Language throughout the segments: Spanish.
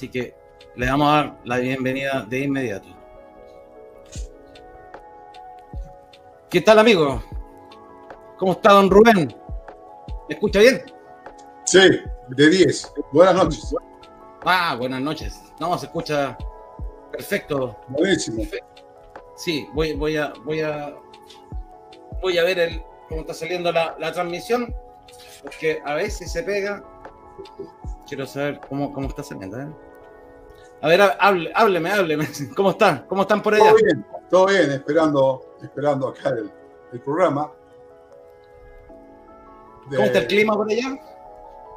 Así que le damos a dar la bienvenida de inmediato. ¿Qué tal, amigo? ¿Cómo está, don Rubén? ¿Me escucha bien? Sí, de 10. Buenas noches. Ah, buenas noches. No, se escucha perfecto. Buenísimo. Sí, voy, voy a, voy a, voy a ver el, cómo está saliendo la, la transmisión, porque a veces se pega. Quiero saber cómo, cómo está saliendo. ¿eh? A ver, hable, hábleme, hábleme. ¿Cómo están? ¿Cómo están por allá? Todo bien, todo bien, esperando, esperando acá el, el programa. De- ¿Cómo está el clima por allá?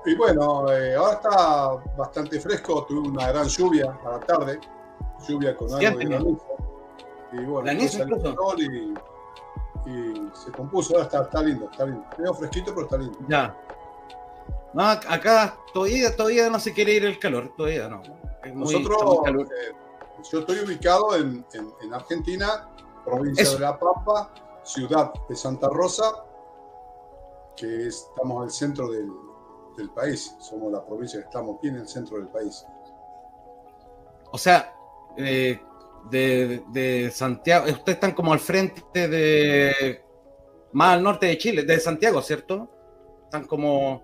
Y bueno, eh, ahora está bastante fresco, tuve una gran lluvia a la tarde, lluvia con algo de granizo. Y bueno, el sol y, y se compuso, ahora está, está lindo, está lindo. Medio fresquito, pero está lindo. Ya. No, acá todavía, todavía no se quiere ir el calor, todavía no. Es muy- Nosotros, muy eh, yo estoy ubicado en, en- en Argentina, provincia Eso. de La Pampa, ciudad de Santa Rosa, que es- estamos al centro del, del país. Somos la provincia que estamos aquí en el centro del país. O sea, eh, de, de Santiago, ustedes están como al frente de. más al norte de Chile, de Santiago, ¿cierto? Están como,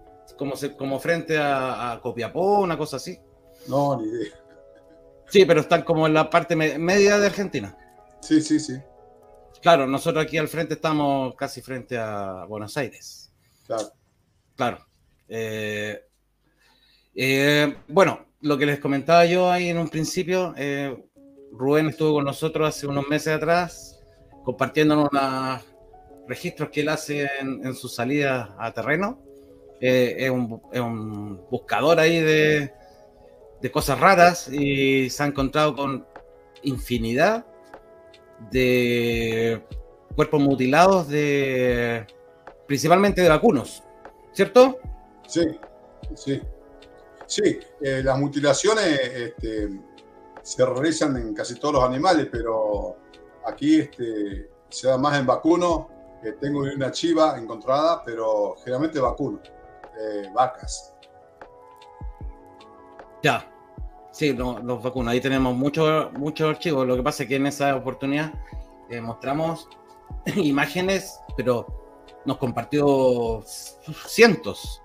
como, frente a, a Copiapó, una cosa así. No, ni idea. Sí, pero están como en la parte me- media de Argentina. Sí, sí, sí. Claro, nosotros aquí al frente estamos casi frente a Buenos Aires. Claro. Claro. Eh, eh, bueno, lo que les comentaba yo ahí en un principio, eh, Rubén estuvo con nosotros hace unos meses atrás, compartiendo unos registros que él hace en, en sus salidas a terreno. Es, un, es un buscador ahí de, de cosas raras y se ha encontrado con infinidad de cuerpos mutilados de principalmente de vacunos, ¿cierto? Sí, sí. Sí, eh, las mutilaciones este, se realizan en casi todos los animales, pero aquí este, se da más en vacuno. Eh, tengo una chiva encontrada, pero generalmente vacuno, eh, vacas. Ya. Sí, no, los vacunos. Ahí tenemos muchos muchos archivos. Lo que pasa es que en esa oportunidad eh, mostramos imágenes, pero nos compartió cientos.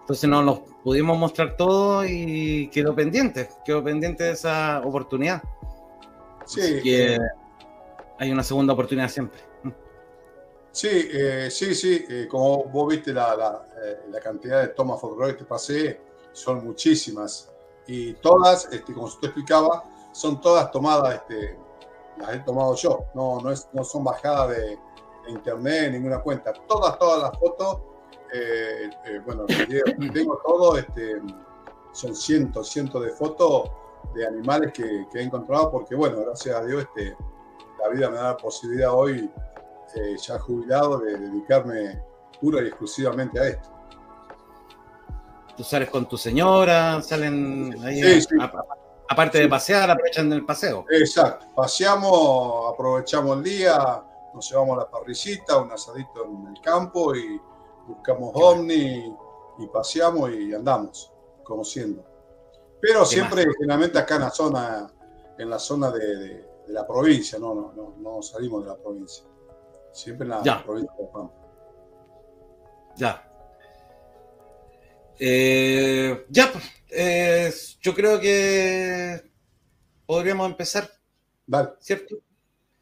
Entonces no los pudimos mostrar todo y quedó pendiente. Quedó pendiente de esa oportunidad. Sí, Así que eh, hay una segunda oportunidad siempre. sí, eh, sí, sí. eh, como vos viste la, la, eh, la cantidad de tomas fotográficas que pasé, son muchísimas. Y todas, este, como usted explicaba, son todas tomadas, este, las he tomado yo. No, no, es, no son bajadas de, de internet, ninguna cuenta. Todas, todas las fotos, eh, eh, bueno, tengo todo, este, son cientos, cientos de fotos de animales que, que he encontrado, porque bueno, gracias a Dios, este, la vida me da la posibilidad hoy, eh, ya jubilado, de dedicarme pura y exclusivamente a esto. Tú sales con tu señora, salen ahí, Sí, sí. a- a- aparte de pasear, aprovechan el paseo. Exacto, paseamos, aprovechamos el día, nos llevamos la parrillita, un asadito en el campo y buscamos ovni y paseamos y andamos, conociendo. Pero siempre, generalmente acá en la zona, en la zona de, de- de la provincia, no, no, no, no salimos de la provincia. Siempre en la Ya. provincia de Pampa. Ya. Eh, ya, pues, eh, yo creo que podríamos empezar, Dale, ¿cierto?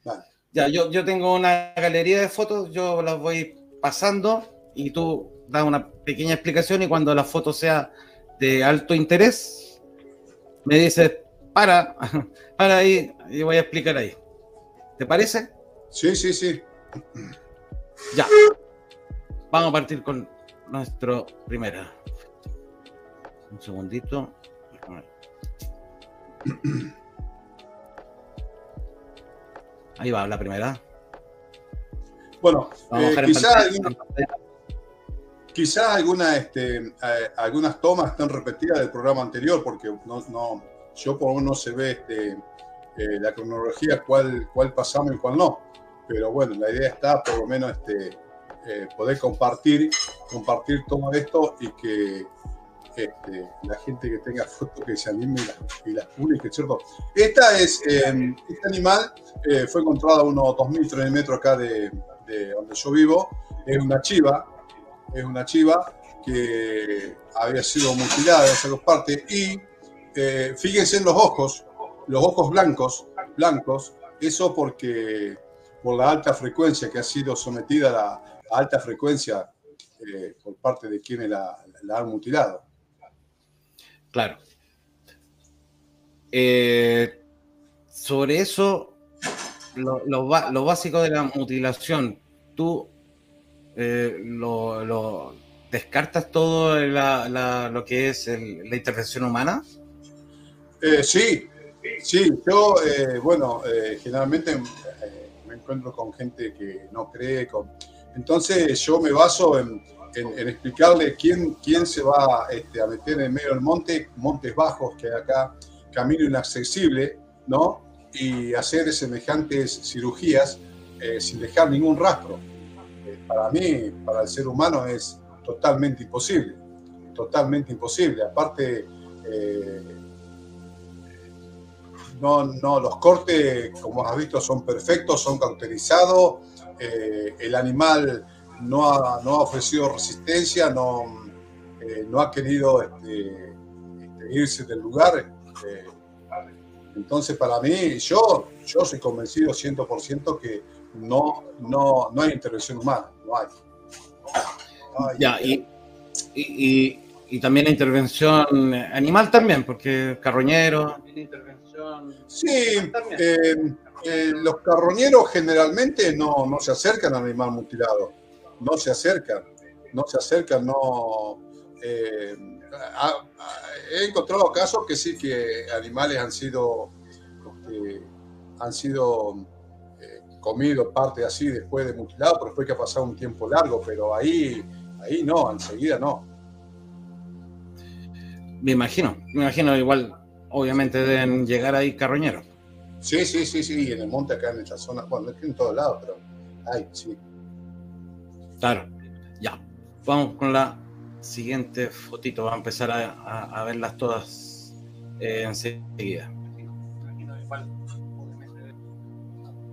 dale. Ya, yo, yo tengo una galería de fotos, yo las voy pasando y tú das una pequeña explicación y cuando la foto sea de alto interés, me dices, para, para ahí y voy a explicar ahí. ¿Te parece? Sí, sí, sí. Ya. Vamos a partir con nuestro primera. Un segundito. Ahí va la primera. Bueno, eh, quizás alguna, este, eh, algunas tomas están repetidas del programa anterior, porque no, no, yo por lo menos no se ve este, eh, la cronología, cuál, cuál pasamos y cuál no. Pero bueno, la idea está por lo menos este, eh, poder compartir, compartir todo esto y que, este, la gente que tenga fotos que se anime y las, publique, ¿cierto? Esta es, em, este animal eh, fue encontrado a unos 2.000, metros acá de, donde yo vivo. Es una chiva, es una chiva que había sido mutilada esas dos partes y eh, fíjense en los ojos, los ojos blancos, blancos, eso porque por la alta frecuencia que ha sido sometida a la alta frecuencia eh, por parte de quienes la, han mutilado. Claro. Eh, sobre eso, lo, básico de la mutilación, tú eh, lo, descartas todo lo que es la intervención humana? sí, sí, yo, bueno, generalmente me encuentro con gente que no cree, con, entonces yo me baso en, explicarle quién, quién se va este, a meter en medio del monte, montes bajos que hay acá, camino inaccesible, ¿no? Y hacer semejantes cirugías eh, sin dejar ningún rastro. Eh, para mí, para el ser humano es totalmente imposible, totalmente imposible. Aparte, eh, no, no, los cortes, como has visto, son perfectos, son cauterizados el animal no ha, no ha, ofrecido resistencia, no, eh, no ha querido este, este, irse del lugar. Este, entonces, para mí, yo, yo soy convencido 100% que no, no, no hay intervención humana, no hay. ya, y, y, y, también intervención animal también, porque carroñero. Sí, eh, eh, los carroñeros generalmente no, no, se acercan al animal mutilado, no se acercan, no se acercan, no... Eh, he encontrado casos que sí que animales han sido, este, han sido eh, comidos parte así después de mutilado, pero después que ha pasado un tiempo largo, pero ahí, ahí no, enseguida no. Me imagino, me imagino igual, obviamente deben llegar ahí carroñeros. Sí, sí, sí, sí, en el monte acá en esta zona, bueno, es que en todos lados, pero hay, sí. Claro, ya. Vamos con la siguiente fotito, vamos a empezar a, verlas todas eh, enseguida.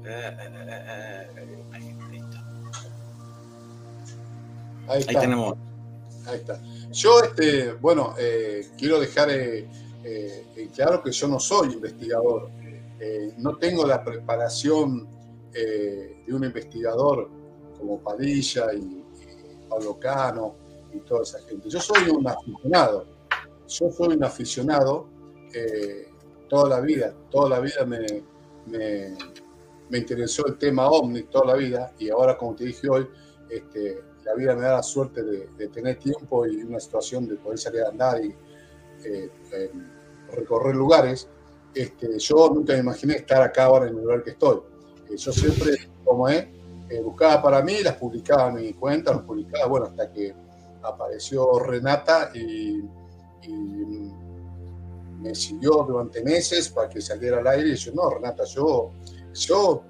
Eh, eh, ahí, ahí, está. tenemos. Ahí está. Yo, este, bueno, quiero dejar claro que yo no soy investigador eh, no tengo la preparación eh, de un investigador como Padilla y, Pablo Cano y toda esa gente. Yo soy un aficionado, yo soy un aficionado eh, toda la vida, toda la vida me, me, interesó el tema OVNI, toda la vida, y ahora como te dije hoy, este, la vida me da la suerte de, tener tiempo y una situación de poder salir a andar y recorrer lugares este, yo nunca me imaginé estar acá ahora en el lugar que estoy. Eh, yo siempre, como es, eh, buscaba para mí, las publicaba en mi cuenta, las publicaba, bueno, hasta que apareció Renata y, me siguió durante meses para que saliera al aire y yo, no, Renata, yo, yo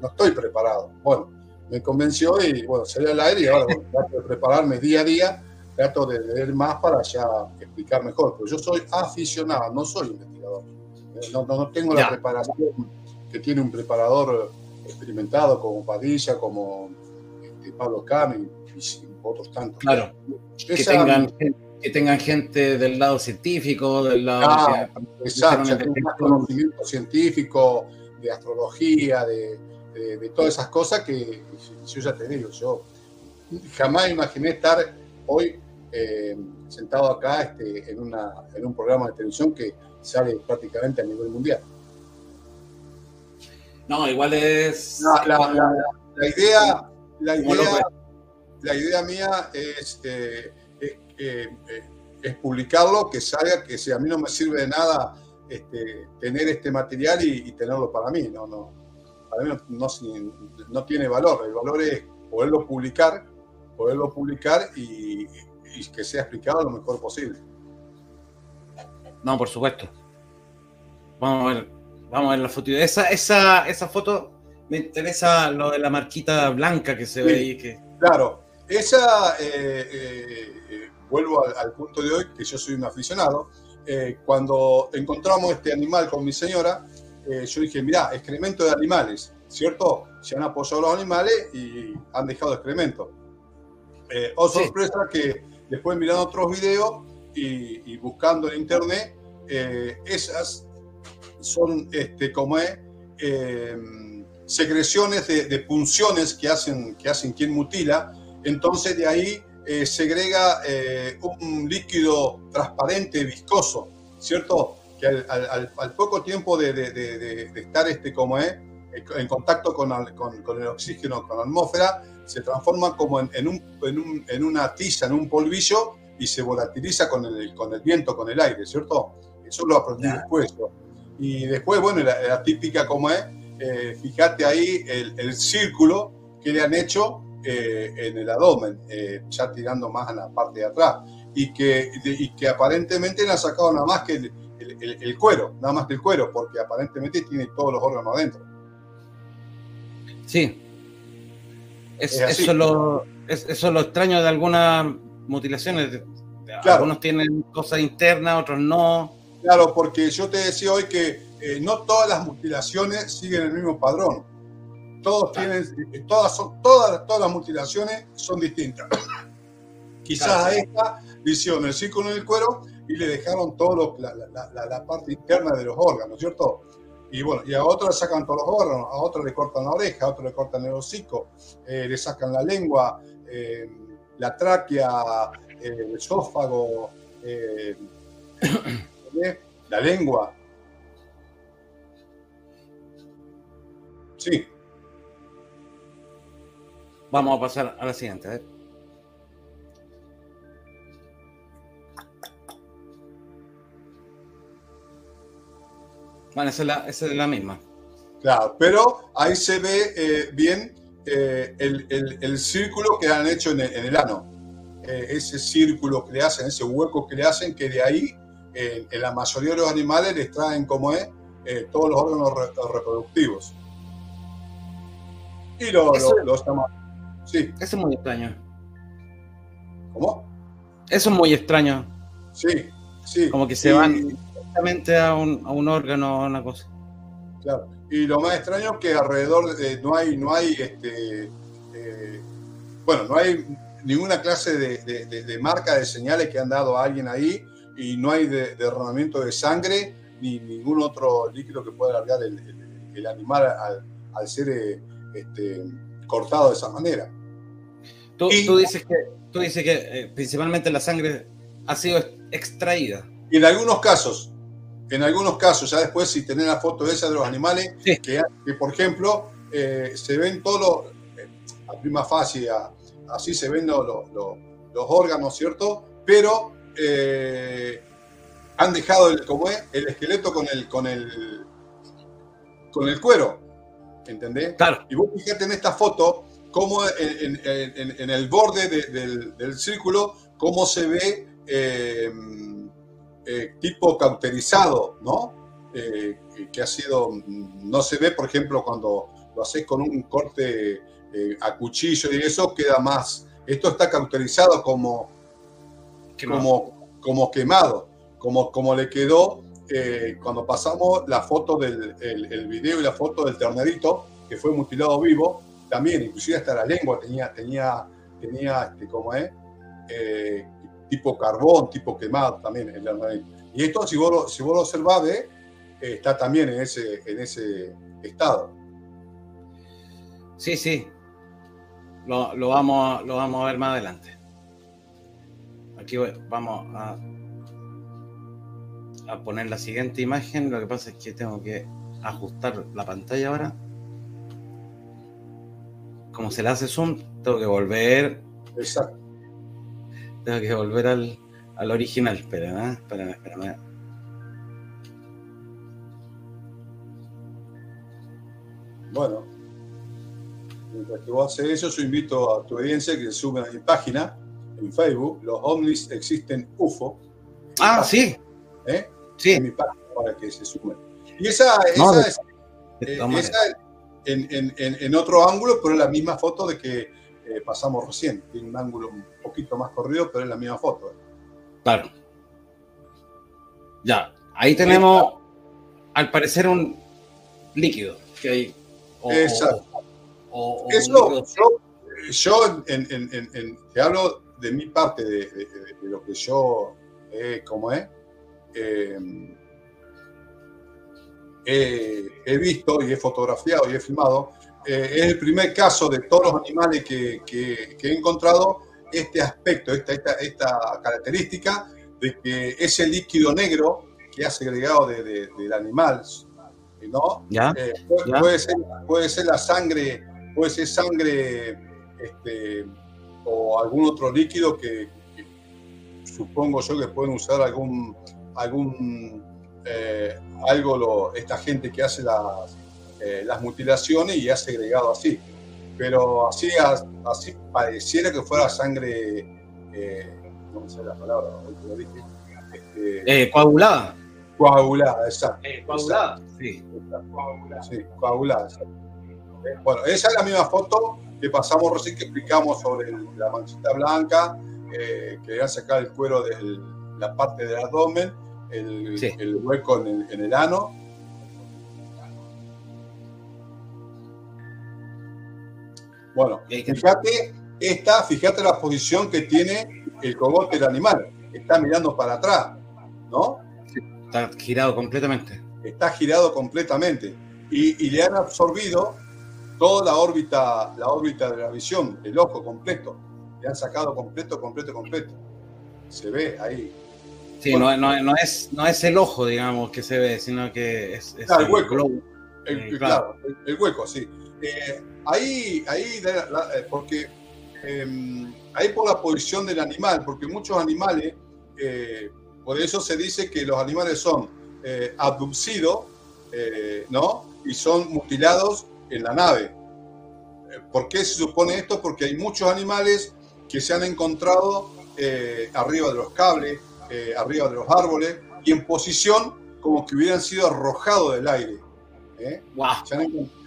no estoy preparado. Bueno, me convenció y bueno, salí al aire y ahora trato de prepararme día a día, trato de leer más para ya explicar mejor, pero yo soy aficionado, no soy investigador. No, no, tengo la preparación que tiene un preparador experimentado como Padilla, como este, Pablo Cami y, otros tantos. Claro, que, tengan, que tengan gente del lado científico, del lado... Ah, exacto, conocimiento científico, de astrología, de, de, todas esas cosas que yo ya te digo, yo jamás imaginé estar hoy eh, sentado acá este, en, una, en un programa de televisión que sale prácticamente a nivel mundial. No, igual es. la, idea, la idea, la idea mía es, eh, eh, es, publicarlo, que salga, que si a mí no me sirve de nada este, tener este material y, tenerlo para mí, no, no, para mí no, no, tiene valor. El valor es poderlo publicar, poderlo publicar y, y que sea explicado lo mejor posible. No, por supuesto. Vamos a ver, vamos a ver la foto. Esa, esa, esa foto me interesa lo de la marquita blanca que se ve ahí. Que... Claro, esa, vuelvo al, punto de hoy, que yo soy un aficionado, cuando encontramos este animal con mi señora, yo dije, mira, excremento de animales, ¿cierto? Se han apoyado los animales y han dejado excremento. oh, sorpresa que después mirando otros videos y, buscando en internet, esas son este, como es, em, secreciones de, punciones que hacen, que hacen quien mutila, entonces de ahí eh, segrega eh, un líquido transparente, viscoso, ¿cierto? Que al, poco tiempo de, estar este, como es, en contacto con, con, el oxígeno, con la atmósfera, se transforma como en, un, un, en, una tiza, en un polvillo y se volatiliza con el, con el viento, con el aire, ¿cierto? Eso lo aprendí después. Y después, bueno, la, típica como es, eh, fíjate ahí el, círculo que le han hecho eh, en el abdomen, eh, ya tirando más a la parte de atrás, y que, y que aparentemente le han sacado nada más que el, el, cuero, nada más que el cuero, porque aparentemente tiene todos los órganos adentro. Sí. eso, es lo, eso lo extraño de algunas mutilaciones. Algunos tienen cosas internas, otros no. Claro, porque yo te decía hoy que eh, no todas las mutilaciones siguen el mismo padrón. Todos tienen, eh, todas, son, todas, todas las mutilaciones son distintas. Quizás a esta le hicieron el círculo en el cuero y le dejaron todo la, la, parte interna de los órganos, ¿cierto? Y bueno, y a otros le sacan todos los órganos, a otros le cortan la oreja, a otros le cortan el hocico, eh, le sacan la lengua, la tráquea, el esófago, la lengua. Sí. Vamos a pasar a la siguiente. Bueno, esa es, la, misma. Claro, pero ahí se ve eh, bien eh, el, círculo que han hecho en el, ano. Eh, ese círculo que le hacen, ese hueco que le hacen, que de ahí en la mayoría de los animales les traen como es eh, todos los órganos reproductivos. Y lo, los Sí. Eso es muy extraño. ¿Cómo? Eso es muy extraño. Sí, sí. Como que se van directamente a un, a un órgano o una cosa. Claro. Y lo más extraño es que alrededor no hay, no hay este, eh, bueno, no hay ninguna clase de, de, marca de señales que han dado a alguien ahí y no hay derramamiento de, sangre ni ningún otro líquido que pueda alargar el, animal al, ser eh, este, cortado de esa manera. Tú, dices que, tú dices que eh, principalmente la sangre ha sido extraída. En algunos casos, en algunos casos, ya después si tenés la foto esa de los animales, que, por ejemplo eh, se ven todos a prima facie, así se ven los, los órganos, ¿cierto? Pero eh, han dejado el, como es, el esqueleto con el, con el, con el cuero. ¿Entendés? Claro. Y vos fíjate en esta foto, cómo en, el borde del, círculo, cómo se ve eh, eh, tipo cauterizado, ¿no? que ha sido, no se ve, por ejemplo, cuando lo haces con un corte a cuchillo y eso queda más. Esto está cauterizado como, como, como quemado, como, como le quedó eh, cuando pasamos la foto del el, video y la foto del ternerito, que fue mutilado vivo, también, inclusive hasta la lengua tenía, tenía, tenía este, como es, eh, tipo carbón, tipo quemado también el Y esto, si vos lo, si vos lo observás, eh, está también en ese, en ese estado. Sí, sí. Lo, lo, vamos, lo vamos a ver más adelante aquí vamos a, a poner la siguiente imagen. Lo que pasa es que tengo que ajustar la pantalla ahora. Como se le hace zoom, tengo que volver. Exacto. Tengo que volver al, al original. Espera, ¿eh? espérame, espérame. Bueno, mientras que vos haces eso, yo invito a tu audiencia que se sume a mi página en Facebook, los ovnis existen UFO. Ah, sí. ¿Eh? Sí. En mi página para que se sumen. Y esa, esa es, eh, esa en, en, en, otro ángulo, pero es la misma foto de que eh, pasamos recién. Tiene un ángulo un poquito más corrido, pero es la misma foto. Claro. Ya, ahí tenemos, al parecer, un líquido que hay. Exacto. Eso, yo, te hablo de mi parte, de, lo que yo, como es, eh, he visto y he fotografiado y he filmado, eh, es el primer caso de todos los animales que, he encontrado este aspecto, esta, esta, característica de que ese líquido negro que ha segregado del animal, ¿no? Eh, puede, Ser, puede ser la sangre, puede ser sangre este, o algún otro líquido que, supongo yo que pueden usar algún, algún eh, algo esta gente que hace las, eh, las mutilaciones y ha segregado así. Pero así, así pareciera que fuera sangre, eh, no sé la palabra, lo dije. Este, coagulada. Coagulada, exacto. coagulada, sí. Sí, coagulada, Bueno, esa es la misma foto que pasamos recién que explicamos sobre la manchita blanca, que le han sacado el cuero de la parte del abdomen, el, el hueco en el, en el ano Bueno, fíjate, esta, fíjate la posición que tiene el cogote del animal. Está mirando para atrás, ¿no? está girado completamente. Está girado completamente. Y, le han absorbido toda la órbita, la órbita de la visión, el ojo completo. Le han sacado completo, completo, completo. Se ve ahí. Sí, no, es, no es el ojo, digamos, que se ve, sino que es, el, hueco. El, claro. el, hueco, sí. Eh, ahí, ahí eh, porque em, ahí por la posición del animal, porque muchos animales, eh, por eso se dice que los animales son abducidos, ¿no? Y son mutilados en la nave. ¿Por qué se supone esto? Porque hay muchos animales que se han encontrado arriba de los cables, arriba de los árboles y en posición como que hubieran sido arrojados del aire.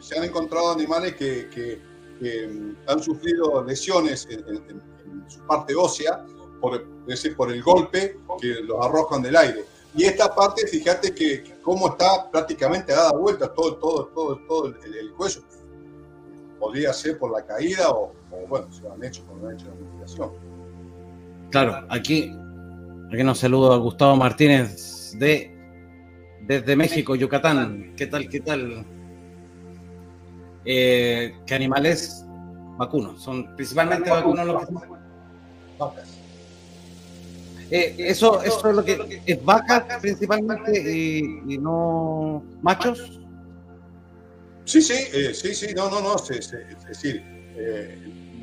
Se, han, encontrado animales que, mm, han sufrido lesiones en, su parte ósea por, decir, por el golpe que los arrojan del aire. Y esta parte, fíjate que, cómo está prácticamente dada vuelta todo, todo, todo, todo el, cuello. Podría ser por la caída o, bueno, se lo han hecho cuando han hecho la mutilación. Claro, aquí, aquí nos saludo a Gustavo Martínez de desde México, Yucatán. ¿Qué tal? ¿Qué tal? Eh, ¿Qué animales? Vacunos. Son principalmente vacunos los que Vacas. Eh, eso, eso es lo que es vacas principalmente y, no machos. Sí, sí, eh, sí, sí, no, no, no, es, decir,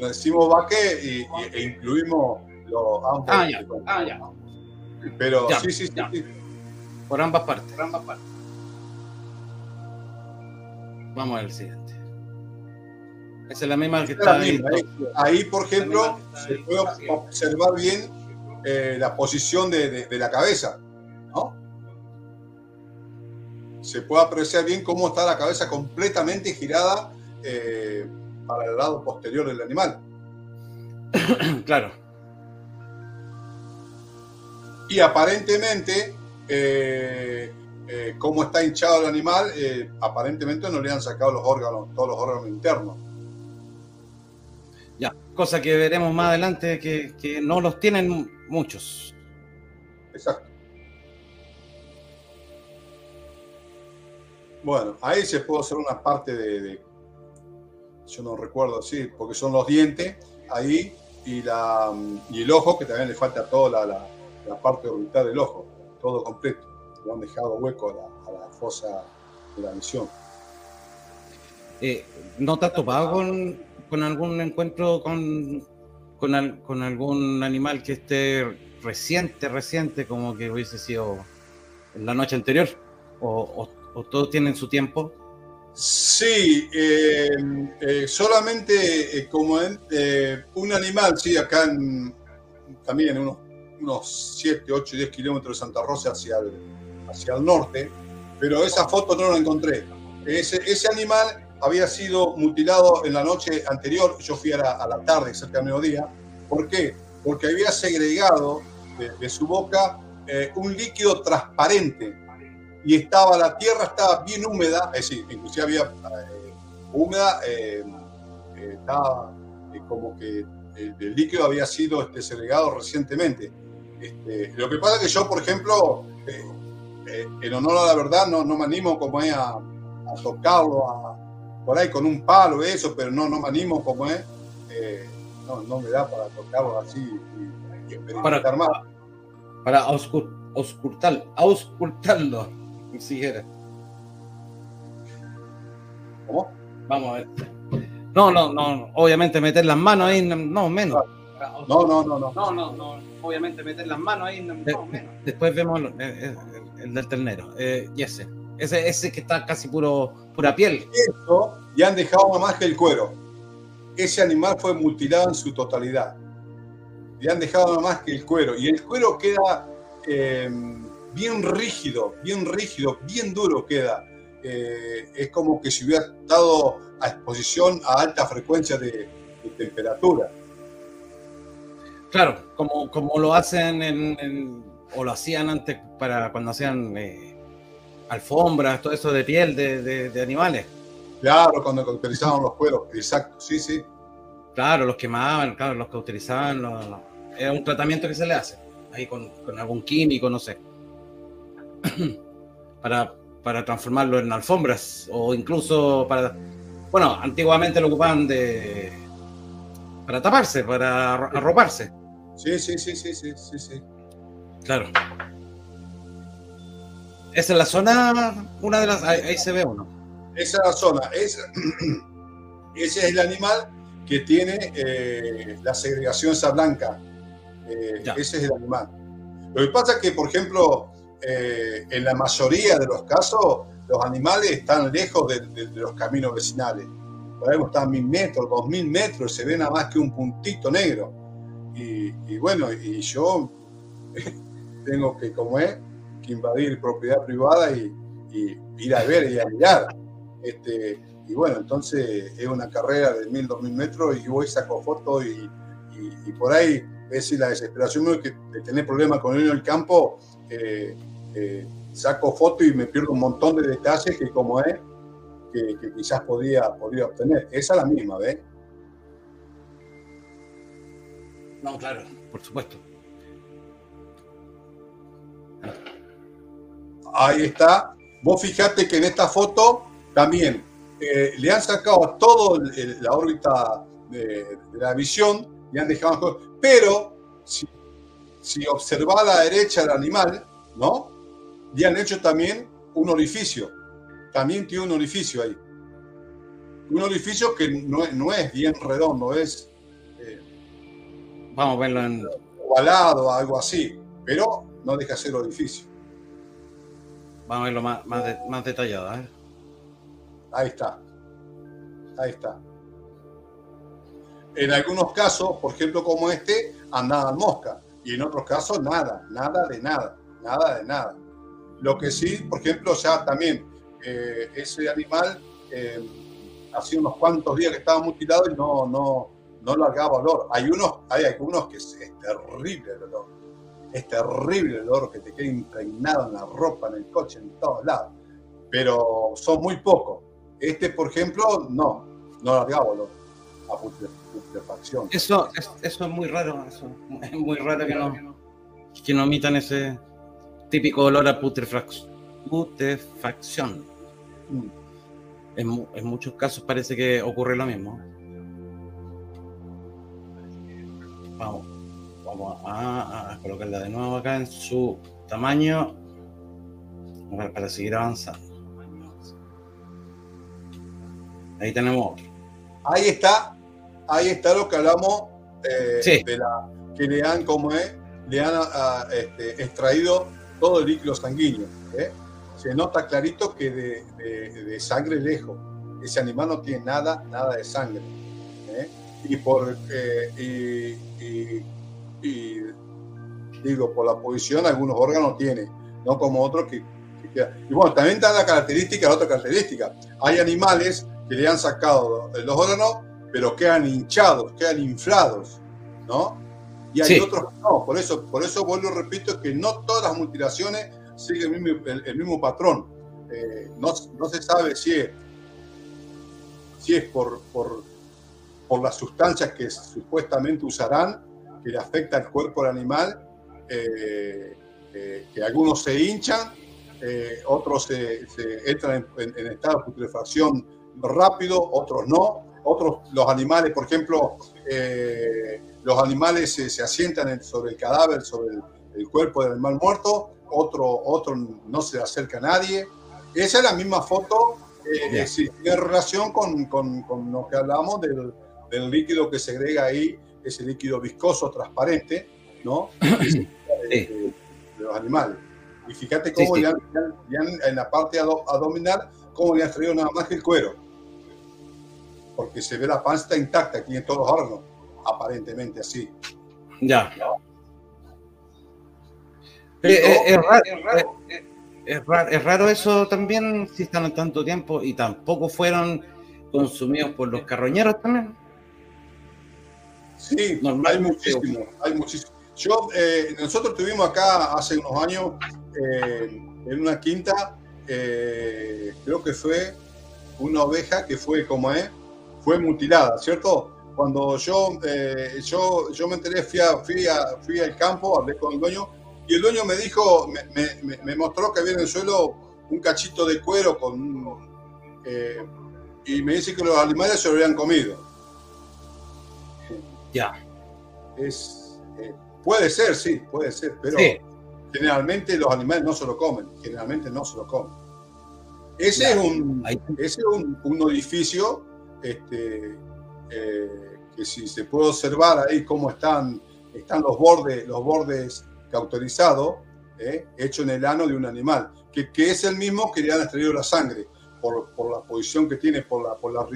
decimos vaque y, e incluimos los ambos. Ah, ya, ah, ya. Pero sí, sí, sí. Por ambas partes. Por ambas partes. Vamos al siguiente. Esa es la misma que está ahí. Ahí, por ejemplo, se puede observar bien eh, la posición de, la cabeza, ¿no? Se puede apreciar bien cómo está la cabeza completamente girada eh, para el lado posterior del animal. claro. Y aparentemente eh, eh, cómo está hinchado el animal, aparentemente no le han sacado los órganos, todos los órganos internos. Cosa que veremos más adelante que, no los tienen muchos. Exacto. Bueno, ahí se puede hacer una parte de, yo no recuerdo, sí, porque son los dientes ahí y, la, y el ojo, que también le falta toda la, la parte orbital del ojo todo completo. Lo han dejado hueco a la, fosa de la misión. Eh, ¿No te has topado con, algún encuentro con, con, algún animal que esté reciente, reciente, como que hubiese sido en la noche anterior? ¿O, todos tienen su tiempo? Sí, eh, eh, solamente como un animal, sí, acá también unos unos 7, 8, 10 kilómetros de Santa Rosa hacia el, hacia el norte, pero esa foto no la encontré. Ese, ese animal había sido mutilado en la noche anterior, yo fui a la, tarde, cerca del mediodía. ¿Por qué? Porque había segregado de, su boca eh, un líquido transparente y estaba, la tierra estaba bien húmeda, es decir, inclusive había eh, húmeda, eh, estaba como que el, líquido había sido este, segregado recientemente. Este, lo que pasa es que yo, por ejemplo, en honor a la verdad, no, no me animo como a, tocarlo, por ahí con un palo, eso, pero no, no me animo como es. Eh, no, no me da para tocarlo así y, experimentar para, más. Para auscult, auscultar, auscultarlo, si era. ¿Cómo? Vamos a ver. No, no, no, obviamente meter las manos ahí, no, menos. No, no, no, no. No, no, no. Obviamente meter las manos ahí, no, menos. Después vemos el, del ternero. Eh, y ese. Ese, que está casi puro, pura piel. Ya han dejado más que el cuero. Ese animal fue mutilado en su totalidad. Y han dejado más que el cuero. Y el cuero queda eh, bien rígido, bien rígido, bien duro queda. Eh, es como que si hubiera estado a exposición a alta frecuencia de, temperatura. Claro, como, como lo hacen en, o lo hacían antes para cuando hacían eh, alfombras, todo eso de piel de, animales. Claro, cuando utilizaban los cueros, exacto, sí, sí. Claro, los quemaban, claro, los que utilizaban, era un tratamiento que se le hace, ahí con, algún químico, no sé, para, para transformarlo en alfombras o incluso para, bueno, antiguamente lo ocupaban de, para taparse, para arroparse. Sí, sí, sí, sí, sí, sí, sí. Claro. Esa es la zona, una de las, ahí, se ve uno. Esa es la zona, ese es el animal que tiene eh, la segregación esa blanca. Eh, ese es el animal. Lo que pasa es que, por ejemplo, eh, en la mayoría de los casos, los animales están lejos de, los caminos vecinales. Por ejemplo, están mil metros, dos mil metros, se ve nada más que un puntito negro. Y, y bueno, y yo tengo que, como es, invadir propiedad privada y, ir a ver y a mirar. Este, y bueno, entonces es una carrera de mil, dos mil metros y voy, saco fotos y, por ahí, es la desesperación de tener problemas con el en campo, eh, eh, saco fotos y me pierdo un montón de detalles que como es, que, quizás podía, podía obtener. Esa es la misma, ¿ves? No, claro, por supuesto. Ahí está. Vos fijate que en esta foto también eh, le han sacado todo la órbita de, la visión, le han dejado. Pero si, si observa a la derecha el animal, ¿no? Le han hecho también un orificio. También tiene un orificio ahí. Un orificio que no, no es bien redondo, es. Eh, Vamos a verlo en. Ovalado, algo así. Pero no deja ser orificio. Vamos a verlo más, más, detallado. ¿eh? Ahí está. Ahí está. En algunos casos, por ejemplo, como este, andaban mosca. Y en otros casos, nada, nada de nada, nada de nada. Lo que sí, por ejemplo, ya también eh, ese animal eh, hacía unos cuantos días que estaba mutilado y no, no, no largaba olor. Hay unos, hay algunos que es, es terrible el olor es terrible el olor que te queda impregnado en la ropa, en el coche, en todos lados. Pero son muy pocos. Este, por ejemplo, no, no largaba olor a putrefacción. Eso es, eso es muy raro, eso. es muy raro que no, que no omitan ese típico olor a putrefacción. putrefacción. Mm. En, en muchos casos parece que ocurre lo mismo. Vamos vamos a, colocarla de nuevo acá en su tamaño para, seguir avanzando. Ahí tenemos otro. Ahí está, ahí está lo que hablamos eh, de la que le han, como es, le han este, extraído todo el líquido sanguíneo. ¿eh? Se nota clarito que de, sangre lejos. Ese animal no tiene nada, nada de sangre. ¿eh? Y por y, y digo, por la posición algunos órganos tiene, no como otros que, Y bueno, también da la característica, la otra característica. Hay animales que le han sacado los órganos, pero quedan hinchados, quedan inflados, ¿no? Y hay otros que no. Por eso, por eso vuelvo repito, que no todas las mutilaciones siguen el mismo, patrón. Eh, no, no, se sabe si es, si es por, por, por, las sustancias que supuestamente usarán, que le afecta al cuerpo del animal, eh, eh, que algunos se hinchan, otros se, entran en, estado de putrefacción rápido, otros no. Otros, los animales, por ejemplo, los animales se, asientan sobre el cadáver, sobre el, cuerpo del animal muerto, otro, otro no se acerca a nadie. Esa es la misma foto, eh, tiene relación con, con, con, lo que hablamos del, del, líquido que segrega ahí, ese líquido viscoso, transparente, ¿no? de, los animales. Y fíjate cómo Ya, en la parte abdominal, cómo le han traído nada más que el cuero. Porque se ve la panza intacta, aquí en todos los órganos aparentemente así. Ya. es, raro, eso también, si están en tanto tiempo y tampoco fueron consumidos por los carroñeros también. Sí, hay muchísimo, hay muchísimo. Yo, eh, nosotros tuvimos acá hace unos años eh, en una quinta, eh, creo que fue una oveja que fue como es, fue mutilada, ¿cierto? cuando yo, eh, yo, yo me enteré, fui, fui, al campo, hablé con el dueño, y el dueño me dijo, me, mostró que había en el suelo un cachito de cuero con y me dice que los animales se lo habían comido. Ya. Es, eh, puede ser, sí, puede ser, pero generalmente los animales no se lo comen, generalmente no se lo comen. Ese es un, ese es un, un edificio este, eh, que si se puede observar ahí cómo están, están los bordes, los bordes cauterizados, eh, hecho en el ano de un animal, que, que, es el mismo que le han extraído la sangre, por, por la posición que tiene, por la, por la,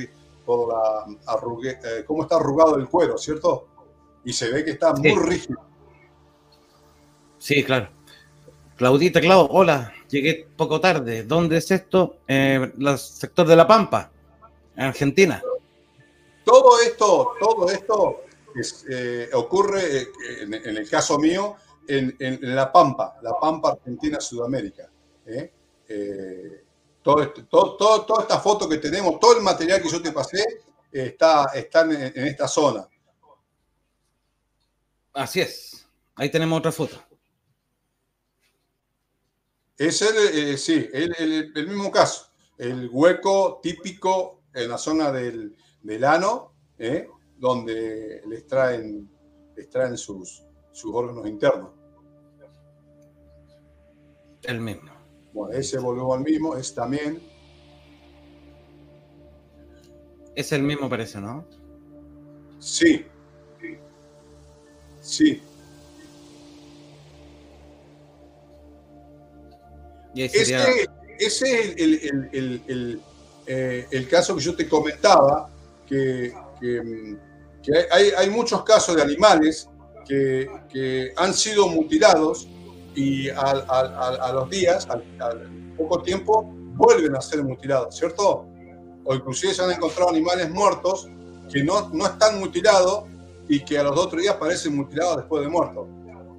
por la arrugue, eh, cómo está arrugado el cuero, ¿cierto? Y se ve que está muy rígido. Sí, claro. Claudita, Clau, hola, llegué poco tarde. ¿Dónde es esto? Eh, el sector de La Pampa, en Argentina. Todo esto, todo esto eh, ocurre, eh, en, el caso mío, en, La Pampa, La Pampa Argentina, Sudamérica. ¿eh? Todo, toda esta foto que tenemos, todo el material que yo te pasé, está, está en, esta zona. Así es. Ahí tenemos otra foto. Es el, sí, el mismo caso. El hueco típico en la zona del, del ano, ¿eh? donde les traen, les traen sus, sus órganos internos. El mismo. Bueno, ese volvió al mismo, es también. Es el mismo, parece, ¿no? Sí. Sí. Ese, es el, eh, el, caso que yo te comentaba, que, hay, muchos casos de animales que, han sido mutilados y a, los días, al, poco tiempo, vuelven a ser mutilados, ¿cierto? O inclusive se han encontrado animales muertos que no, no están mutilados y que a los otros días parecen mutilados después de muertos.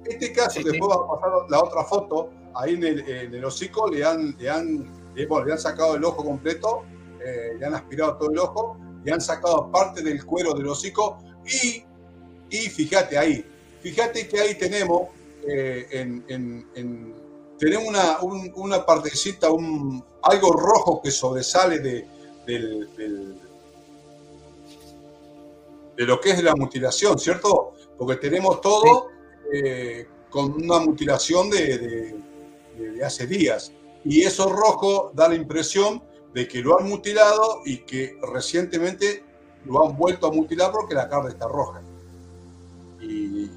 Este caso, después va a pasar la otra foto, ahí en el, hocico le han, le, han, le han sacado el ojo completo, eh, le han aspirado todo el ojo le han sacado parte del cuero del hocico y, y fíjate ahí, fíjate que ahí tenemos, eh, en, tenemos una, una partecita, un, algo rojo que sobresale de, de lo que es la mutilación, ¿cierto? Porque tenemos todo eh, con una mutilación de, de, hace días. Y eso rojo da la impresión de que lo han mutilado y que recientemente lo han vuelto a mutilar porque la carne está roja. Y,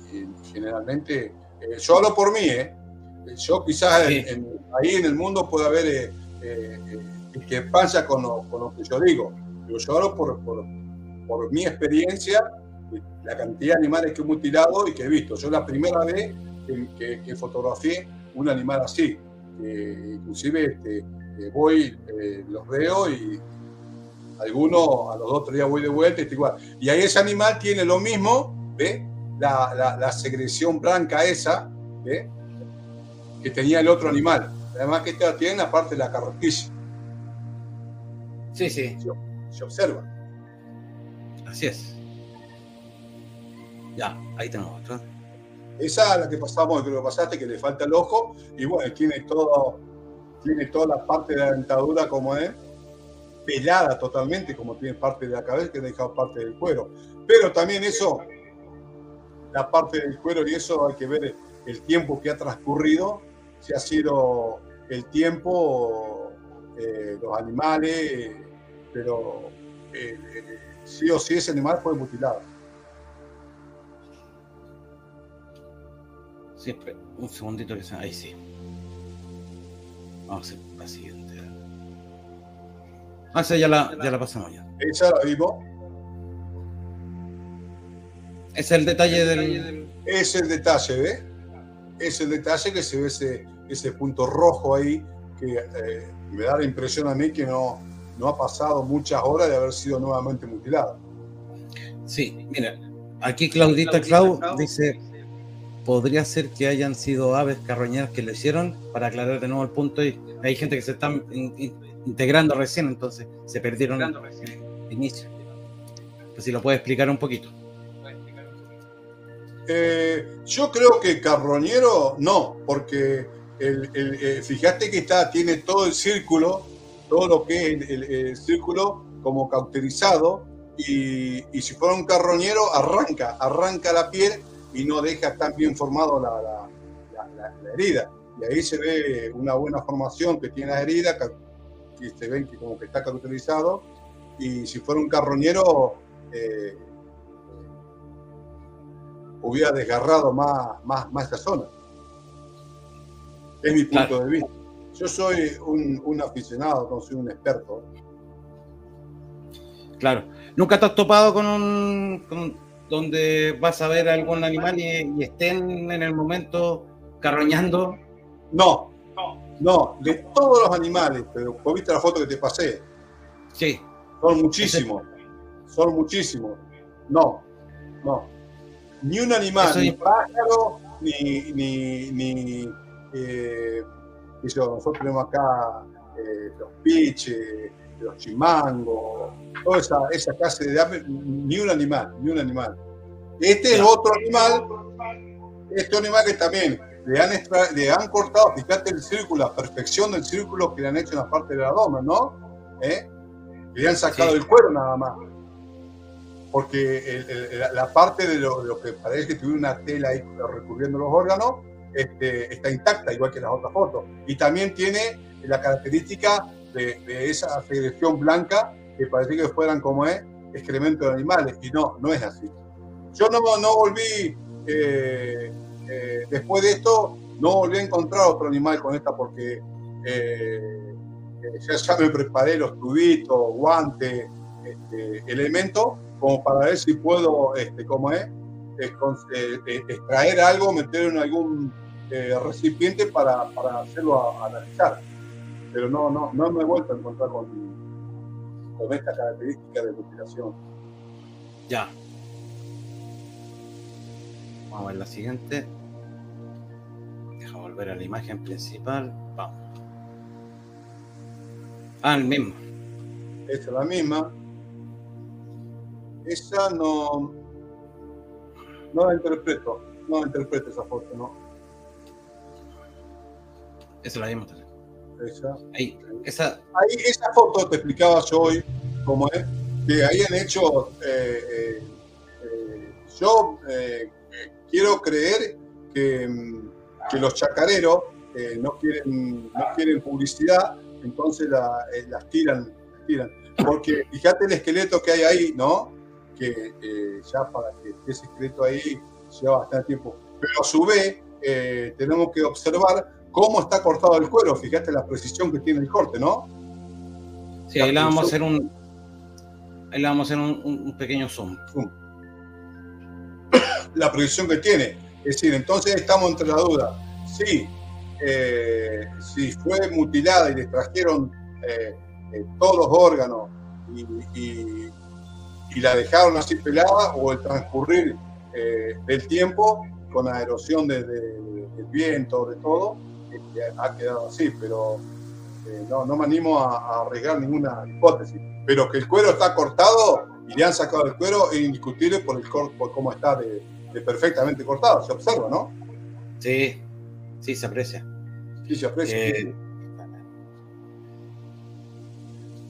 generalmente, eh, yo hablo por mí, ¿eh? yo quizás ahí en el mundo puede haber eh, eh, que pasa con lo, con lo, que yo digo, pero yo hablo por, por, por, mi experiencia, la cantidad de animales que he mutilado y que he visto. Yo la primera vez que, que, fotografié un animal así, inclusive este, voy, eh, los veo y, Algunos a los dos, tres días voy de vuelta y igual. Y ahí ese animal tiene lo mismo, ¿ve? La, la, secreción blanca esa, ¿ve? Que tenía el otro animal. Además que esta tiene la parte de la carroticia. Sí, sí. Se, observa. Así es. Ya, ahí tenemos otra. Esa es la que pasamos, que lo pasaste, que le falta el ojo. Y bueno, tiene todo, tiene toda la parte de la dentadura como es, pelada totalmente, como tiene parte de la cabeza, que deja parte del cuero. Pero también eso, la parte del cuero y eso hay que ver el tiempo que ha transcurrido, si ha sido el tiempo, eh, los animales, pero eh, sí o sí ese animal fue mutilado. Siempre, un segundito que se... Ahí sí. Vamos a hacer la siguiente. Ah, ya la, ya la pasamos ya. Esa la vimos. Es el detalle del. Es el detalle, ¿ves? Es el detalle que se ve ese, ese punto rojo ahí, que eh, me da la impresión a mí que no, no ha pasado muchas horas de haber sido nuevamente mutilado. Sí, mira, aquí Claudita Clau dice, podría ser que hayan sido aves carroñeras que le hicieron, para aclarar de nuevo el punto, y hay gente que se están integrando recién, entonces se perdieron el inicio. Pues si lo puede explicar un poquito. Eh, yo creo que carroñero no, porque eh, fíjate que está, tiene todo el círculo, todo lo que es el, círculo como cauterizado, y, si fuera un carroñero, arranca, arranca la piel y no deja tan bien formado la, herida. Y ahí se ve una buena formación que tiene la herida, que se ven que como que está cauterizado, y si fuera un carroñero, eh, hubiera desgarrado más, más, más esa zona. Es mi punto de vista. Yo soy un, aficionado, no soy un experto. Claro. ¿Nunca te has topado con un, donde vas a ver algún animal y, estén en el momento carroñando? No, no, de todos los animales, pero viste la foto que te pasé. Sí. Son muchísimos, son muchísimos. No, no. Ni un animal, ni pájaro, ni, ni, ni eh, nosotros tenemos acá eh, los piches, los chimangos, toda esa, esa clase de ave, ni un animal, ni un animal. Este es otro animal, este animal que también le han, le han cortado, fíjate el círculo, la perfección del círculo que le han hecho en la parte del abdomen, ¿no? ¿Eh? Le han sacado el cuero nada más. Porque la parte de lo, que parece que tuviera una tela ahí recubriendo los órganos, este, está intacta, igual que las otras fotos. Y también tiene la característica de, esa secreción blanca que parece que fueran como es excremento de animales. Y no, no es así. Yo no, no volví, eh, eh, después de esto, no volví a encontrar otro animal con esta porque eh, ya, me preparé los tubitos, guantes, este, elementos, como para ver si puedo, este, como es, extraer algo, meterlo en algún eh, recipiente para, para hacerlo a, analizar. Pero no, no, no me he vuelto a encontrar con, con esta característica de mutilación. Ya. Vamos a ver la siguiente. Deja volver a la imagen principal. Vamos. Ah, el mismo. Esta es la misma. Esa no. No la interpreto. No la interpreto esa foto, no. Esa la vimos Esa. Ahí, esa. Ahí, esa foto te explicaba yo hoy cómo es, que habían hecho. Eh, eh, eh, yo quiero creer que, mm, que los chacareros no, quieren, no quieren publicidad, entonces las tiran, tiran. Porque fíjate el esqueleto que hay ahí, ¿no? Que ya para que ese esqueleto ahí lleva bastante tiempo. Pero a su vez, tenemos que observar cómo está cortado el cuero. Fíjate la precisión que tiene el corte, ¿no? Sí, ahí le vamos a hacer un. Ahí le vamos a hacer un, pequeño zoom. La precisión que tiene. Es decir, entonces estamos entre la duda. Sí, eh, si fue mutilada y le trajeron eh, eh, todos los órganos y, la dejaron así pelada o el transcurrir eh, del tiempo con la erosión del viento, de todo, este, ha quedado así, pero eh, no, no, me animo a, arriesgar ninguna hipótesis. Pero que el cuero está cortado y le han sacado el cuero es indiscutible por, el, por cómo está de, perfectamente cortado, se observa, ¿no? Sí, sí, se aprecia. Sí, se aprecia. Eh,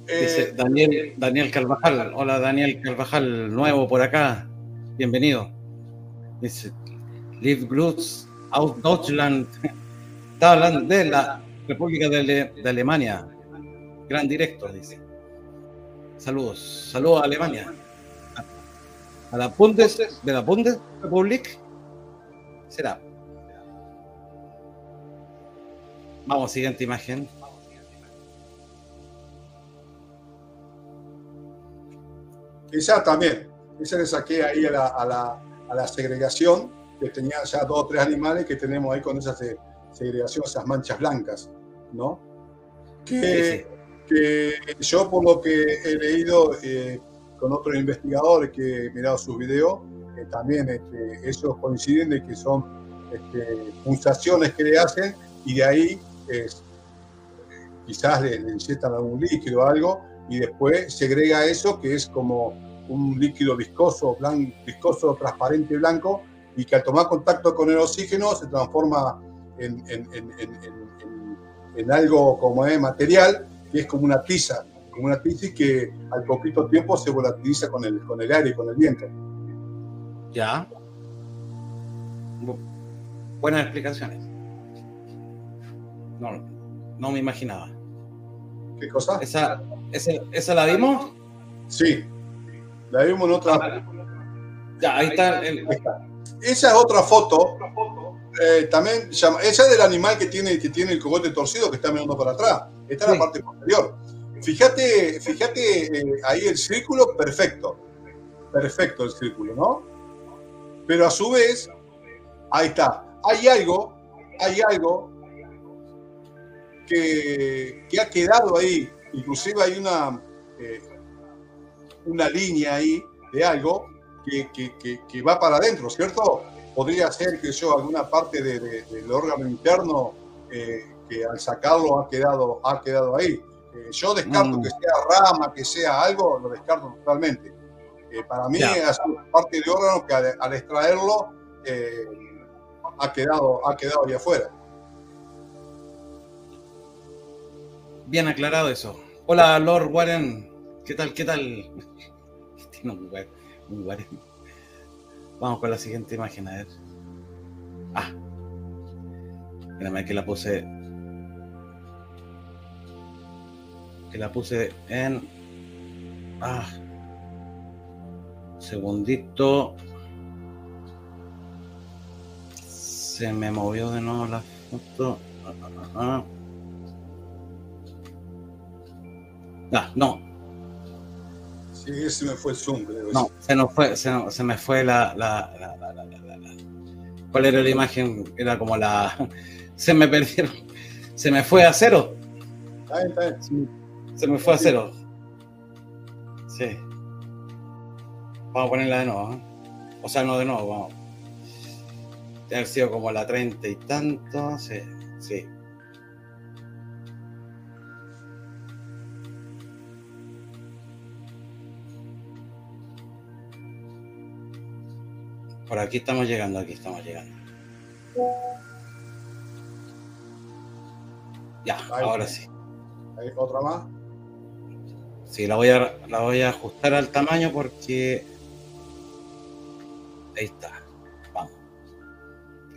Dice Daniel, Daniel Carvajal. Hola Daniel Carvajal, nuevo por acá. Bienvenido. Dice, Live Glutz aus Deutschland. Está hablando de la República de, Alemania. Gran directo, dice. Saludos. Saludos a Alemania. A la Bundes, de la Bundesrepublik. Será. Vamos, siguiente imagen. Esa también, esa le saqué ahí a la, a la, a la segregación, que tenía ya dos o tres animales que tenemos ahí con esa segregación, esas manchas blancas, ¿no? Que, que yo por lo que he leído eh, con otros investigadores que he mirado sus videos, eh, también este, esos coinciden de que son este, pulsaciones que le hacen y de ahí quizás le, le inyectan algún líquido o algo y después segrega eso que es como un líquido viscoso, blanco, viscoso, transparente, blanco, y que al tomar contacto con el oxígeno se transforma en, en, en, en algo como es material, que es como una tiza, como una tiza y que al poquito tiempo se volatiliza con el, con el aire y con el viento. Ya. Buenas explicaciones. No, no me imaginaba. ¿Qué cosa? ¿Esa, esa, esa la vimos? Sí, la vimos en otra. Ya, ahí está. Esa es otra foto. Eh, también esa es del animal que tiene, que tiene el cogote torcido que está mirando para atrás. Está en la parte posterior. Fíjate, fíjate eh, ahí el círculo, perfecto. Perfecto el círculo, ¿no? Pero a su vez, ahí está. Hay algo, hay algo que, que ha quedado ahí. Inclusive hay una, eh, una línea ahí de algo que, que, que, va para adentro, ¿cierto? Podría ser que yo alguna parte de, del órgano interno eh, que al sacarlo ha quedado, ha quedado ahí. Eh, yo descarto mm. que sea rama, que sea algo, lo descarto totalmente. Eh, para mí es parte del órgano que al, extraerlo ha, quedado, ha quedado ahí afuera. Bien aclarado eso. Hola, Lord Warren. ¿Qué tal? ¿Qué tal? Vamos con la siguiente imagen, a ver. Ah. Espérame que la puse. Que la puse en. Ah. Segundito. Se me movió de nuevo la foto. Ah, ah, ah, ah no, Sí, se me fue el Zoom, No, se, nos fue, se, me fue la, la, la, ¿Cuál era la imagen? Era como la. Se me perdieron. Se me fue a cero. Está bien, está bien. Se, me fue a cero. Sí. Vamos a ponerla de nuevo. ¿eh? O sea, no de nuevo, vamos. Debe haber sido como la treinta y tanto. Sí, sí. Por aquí estamos llegando, aquí estamos llegando. Ya, ahora sí. ¿Hay otra más? Sí, la voy, a, la voy a ajustar al tamaño porque... Ahí está. Vamos.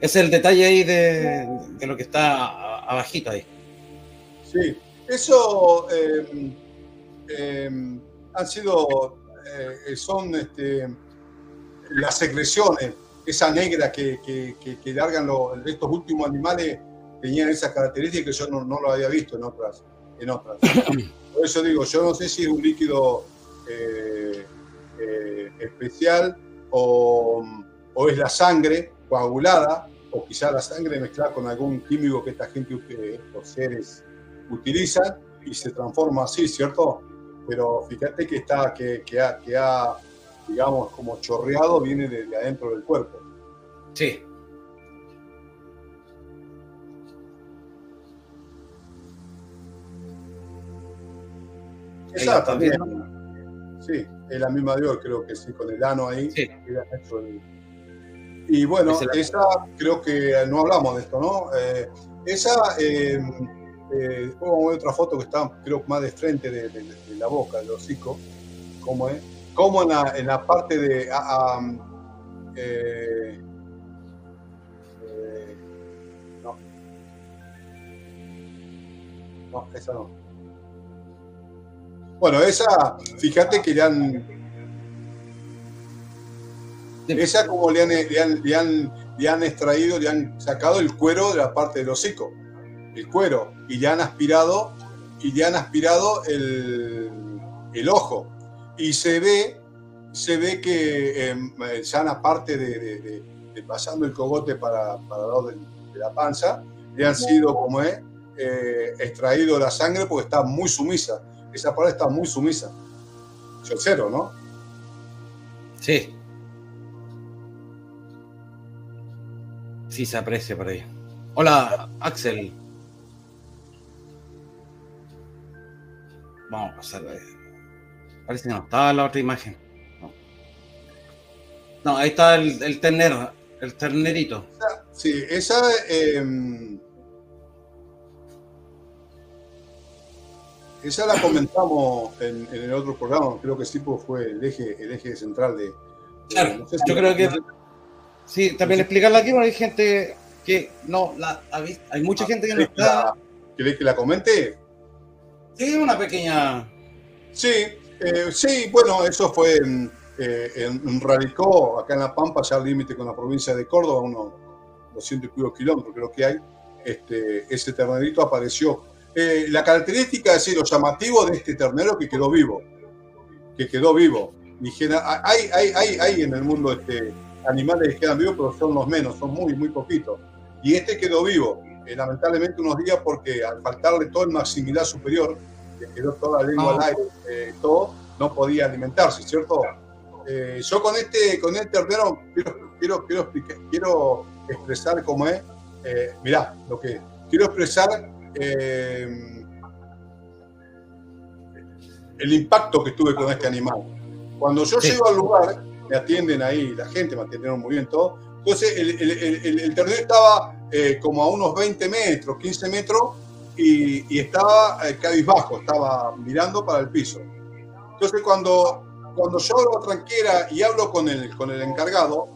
Es el detalle ahí de, lo que está abajito ahí. Sí, eso eh, eh, han sido, eh, son este, las secreciones, esa negra que, que, largan estos últimos animales, tenían esas características que yo no, no, lo había visto en otras, en otras. Por eso digo, yo no sé si es un líquido eh, eh, especial o, o, es la sangre coagulada, o quizá la sangre mezclada con algún químico que esta gente, estos seres, utilizan y se transforma así, ¿cierto? pero fíjate que está, que, que, ha, que ha, digamos, como chorreado, viene de, adentro del cuerpo. Sí. Esa también. Sí, es la misma de hoy, creo que sí, con el ano ahí. Sí. Y bueno, esa, creo que no hablamos de esto, ¿no? Eh, esa, eh, eh, después vamos a ver otra foto que está, creo, más de frente de, la boca, del hocico, cómo es. Como en la, parte de. eh, eh, no. No, esa no. Bueno, esa, fíjate que le han. Esa como le han, le han, le han, le han extraído, le han sacado el cuero de la parte del hocico el cuero y le han aspirado y le han aspirado el, el ojo y se ve se ve que eh, ya en parte de, pasando el cogote para, para lado de, la panza le han sido como es eh, extraído la sangre porque está muy sumisa. Esa parte está muy sumisa. Yo cero no sí. Sí se aprecia por ahí. Hola Axel. Vamos a pasar. Parece que no estaba la otra imagen. No, ahí está el, ternero, el ternerito. Sí, esa. Em, esa la comentamos en, el otro programa, creo que sí pues fue el eje, el eje central de. Claro, yo creo que. Sí, también explicarla aquí, porque hay gente que no la hay mucha gente que no está. ¿Querés que la comente? Sí, una pequeña. Sí, eh, sí, bueno, eso fue en, eh, radicó acá en La Pampa, ya al límite con la provincia de Córdoba, unos 200 kilómetros creo que hay. Este, ese ternerito apareció. Eh, la característica, es decir, lo llamativo de este ternero que quedó vivo, que quedó vivo. hay, hay, hay, hay en el mundo este, animales que quedan vivos, pero son los menos, son muy, muy poquitos. Y este quedó vivo. Eh, lamentablemente unos días porque al faltarle todo el maximidad superior, le quedó toda la lengua al ah. aire, eh, todo, no podía alimentarse, ¿cierto? Eh, yo con este, con este ternero quiero, quiero, quiero, quiero expresar cómo es, mirá, lo que quiero expresar el impacto que tuve con este animal. Cuando yo llego al lugar, me atienden ahí, la gente me atendieron muy bien todo, entonces el, el, el ternero estaba eh, como a unos 20 metros, 15 metros, y, estaba eh, cabizbajo, estaba mirando para el piso. Entonces, cuando, cuando yo hablo tranquera y hablo con el, con el encargado,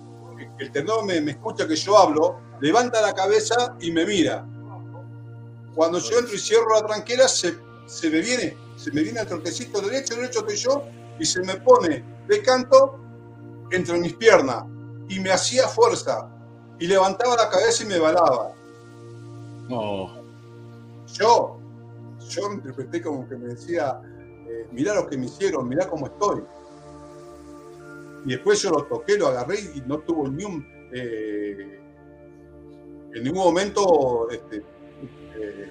el ternero me, me, escucha que yo hablo, levanta la cabeza y me mira. Cuando yo entro y cierro la tranquera, se, se me viene, se me viene el troquecito derecho, derecho estoy yo, y se me pone de canto entre mis piernas y me hacía fuerza y levantaba la cabeza y me balaba. Oh. Yo, yo lo interpreté como que me decía, eh, mirá lo que me hicieron, mirá cómo estoy. Y después yo lo toqué, lo agarré y no tuvo ni un... Eh, en ningún momento este, eh,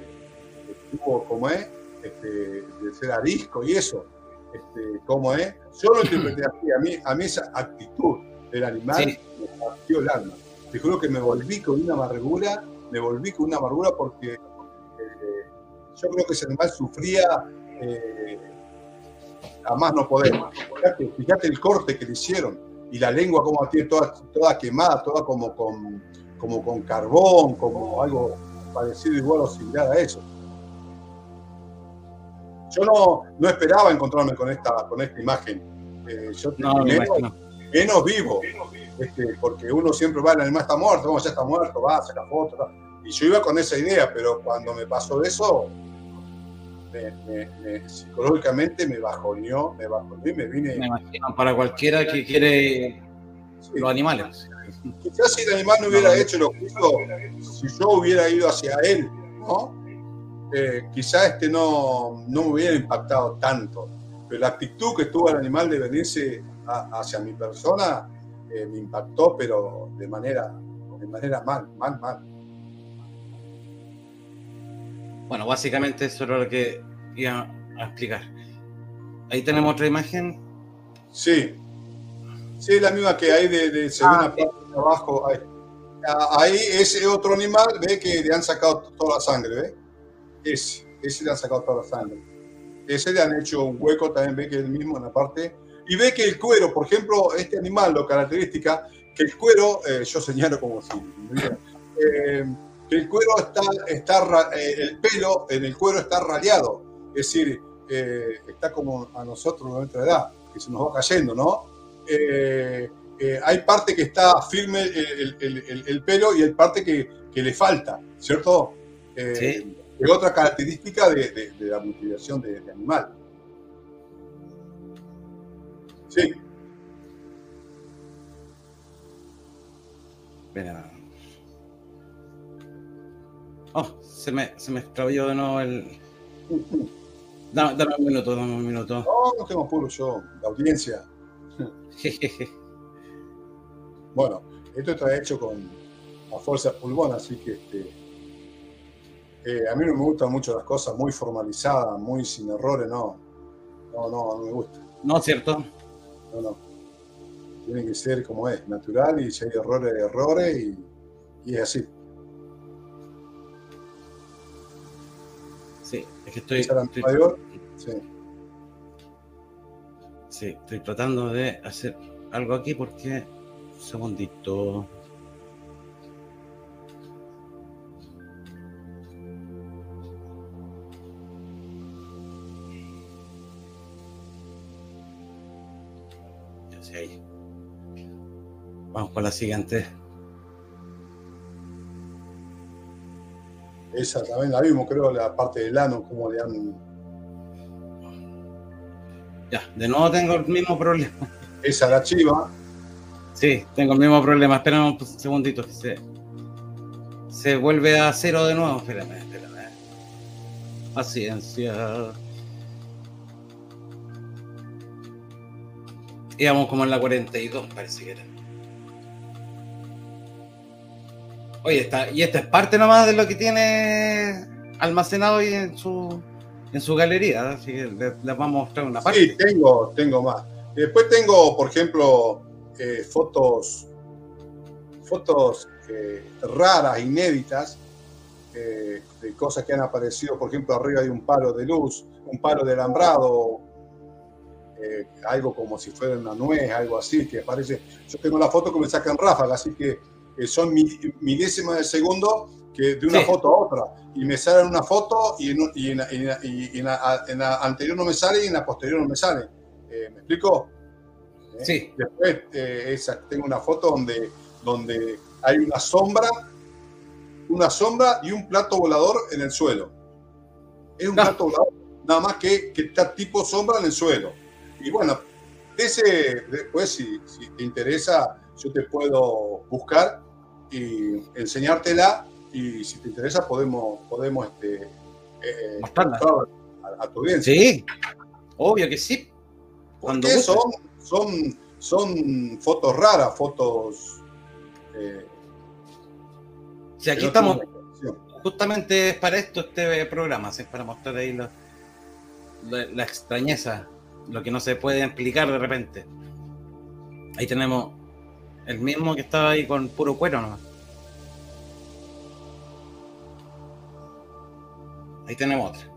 tuvo como es, este, de ser arisco y eso, este, como es. Yo lo interpreté así, a mí, a mí esa actitud del animal me partió el alma te juro que me volví con una amargura, me volví con una amargura porque yo creo que ese animal sufría eh, a más no poder. Fíjate, el corte que le hicieron y la lengua como tiene toda, toda quemada, toda como con, como con carbón, como algo parecido igual o similar a eso. Yo no, no esperaba encontrarme con esta, con esta imagen. Eh, yo no, menos, menos vivo. Este, porque uno siempre va, el animal está muerto, como ya está muerto, va, saca fotos. Y yo iba con esa idea, pero cuando me pasó eso, psicológicamente me bajoneó, me bajoneó y me vine. Me imagino, para cualquiera que quiere los animales. Quizás si el animal no hubiera hecho lo que hizo, si yo hubiera ido hacia él, ¿no? Eh, quizás este no, no me hubiera impactado tanto. Pero la actitud que tuvo el animal de venirse hacia mi persona me impactó, pero de manera, de manera mal, mal, mal. Bueno, básicamente eso era lo que iba a explicar. Ahí tenemos otra imagen. Sí. Sí, la misma que hay de, de segunda ah, parte de abajo. Ahí. ahí. ese otro animal, ve que le han sacado toda la sangre, ¿ve? Ese, ese le han sacado toda la sangre. Ese le han hecho un hueco, también ve que es el mismo en la parte. Y ve que el cuero, por ejemplo, este animal, lo característica, que el cuero, eh, yo señalo como si, eh, el cuero está, está eh, el pelo en el cuero está rayado, es decir, está como a nosotros de nuestra edad, que se nos va cayendo, ¿no? hay parte que está firme el, pelo y hay parte que, le falta, ¿cierto? sí. Es otra característica de, la mutilación de, animal. Sí. Mira. Oh, se me, se me extravió de nuevo el. Dame, dame, un minuto, dame un minuto. No, no tengo apuro yo, la audiencia. bueno, esto está hecho con la fuerza pulmón, así que este, eh, a mí no me gustan mucho las cosas muy formalizadas, muy sin errores, no. No, no, no me gusta. No, ¿cierto? No, no. Tiene que ser como es, natural y si hay errores, errores y, y es así. Sí, es que estoy. estoy sí. sí, estoy tratando de hacer algo aquí porque. Un segundito. Vamos con la siguiente. Esa también la vimos, creo, la parte del ano, como le han. Ya, de nuevo tengo el mismo problema. Esa, la chiva. Sí, tengo el mismo problema. Espera un segundito que se, se vuelve a cero de nuevo. Espérame, espérame. Paciencia. Íbamos como en la 42, parece que era. Oye, está, y esta es parte nomás de lo que tiene almacenado ahí en su, en su galería, así que les, vamos a mostrar una parte. Sí, tengo, tengo más. Después tengo, por ejemplo, eh, fotos, fotos eh, raras, inéditas, eh, de cosas que han aparecido, por ejemplo, arriba de un palo de luz, un palo de alambrado, algo como si fuera una nuez, algo así, que aparece. Yo tengo la foto que me sacan ráfagas, así que son milésimas de segundo que de una foto a otra. Y me sale una foto y, en, la, anterior no me sale y en la posterior no me sale. Eh, ¿Me explico? ¿Eh? Sí. Después eh, tengo una foto donde, donde hay una sombra, una sombra y un plato volador en el suelo. Es un plato volador, nada más que, que está tipo sombra en el suelo. Y bueno, ese, después, si, si te interesa, yo te puedo buscar y enseñártela y si te interesa podemos, podemos este, eh, mostrarla a, tu audiencia. Sí, obvio que sí. Cuando son, son, son fotos raras, fotos... Eh, sí, aquí estamos... Justamente para esto este programa, es para mostrar ahí la, la extrañeza, lo que no se puede explicar de repente. Ahí tenemos el mismo que estaba ahí con puro cuero ¿no? Ahí tenemos otra.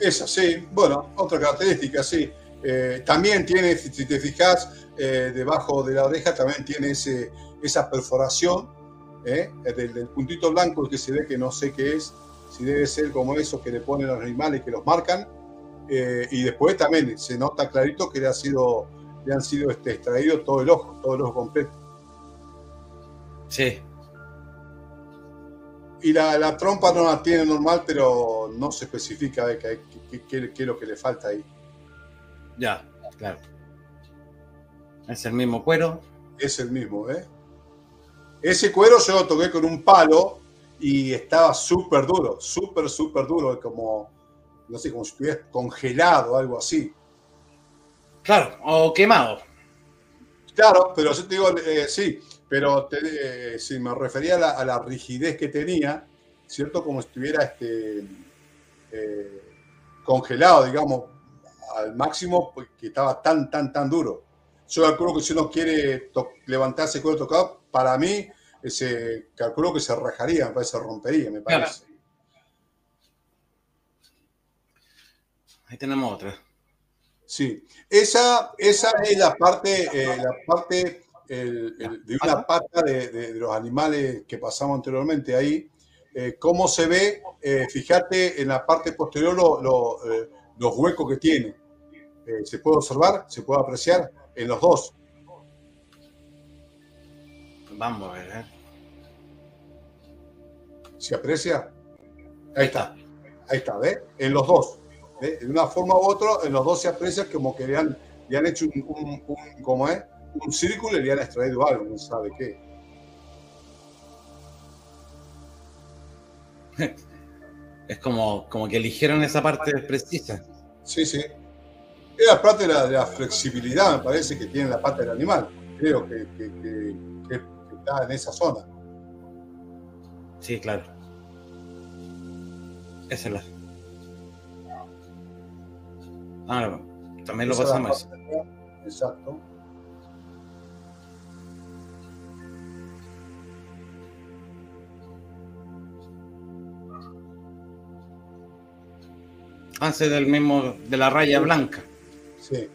Esa, sí. Bueno, otra característica, sí. Eh, también tiene, si te fijas, eh, debajo de la oreja también tiene esa perforación eh, del, puntito blanco que se ve que no sé qué es, si debe ser como eso que le ponen a los animales que los marcan. y después también se nota clarito que le ha sido le han sido este, extraído todo el ojo, todo el ojo completo. Sí. Y la, trompa no la tiene normal, pero no se especifica qué, es lo que le falta ahí. Ya, claro. Es el mismo cuero. Es el mismo, ¿eh? Ese cuero yo lo toqué con un palo y estaba súper duro, súper, súper duro, como, no sé, como si estuviera congelado, algo así. Claro, o quemado. Claro, pero yo te digo, eh, sí, pero te, eh, si me refería a la, rigidez que tenía, ¿cierto? Como si estuviera este, eh, congelado, digamos, al máximo porque pues, estaba tan, tan, tan duro. Yo calculo que si uno quiere levantarse con el tocado, para mí, ese, calculo que se rajaría, me parece, se rompería, me parece. Ahí tenemos otra. Sí, esa, esa es la parte, eh, la parte de una pata de, los animales que pasamos anteriormente ahí. Eh, ¿Cómo se ve? Eh, fíjate en la parte posterior los huecos que tiene. se puede observar, se puede apreciar en los dos. Vamos a ver. ¿Se aprecia? Ahí está. Ahí está, ¿ves? En los dos. De una forma u otra, en los dos se como que le han, le han hecho un, un, es? un círculo y le han extraído algo, no sabe qué. Es como, como que eligieron esa parte precisa. Sí, sí. Es la parte de la, flexibilidad, me parece, que tiene la parte del animal. Creo que, que, está en esa zona. Sí, claro. Esa es la. Ah, también lo pasamos. Exacto. Hace del mismo, de la raya blanca. Sí.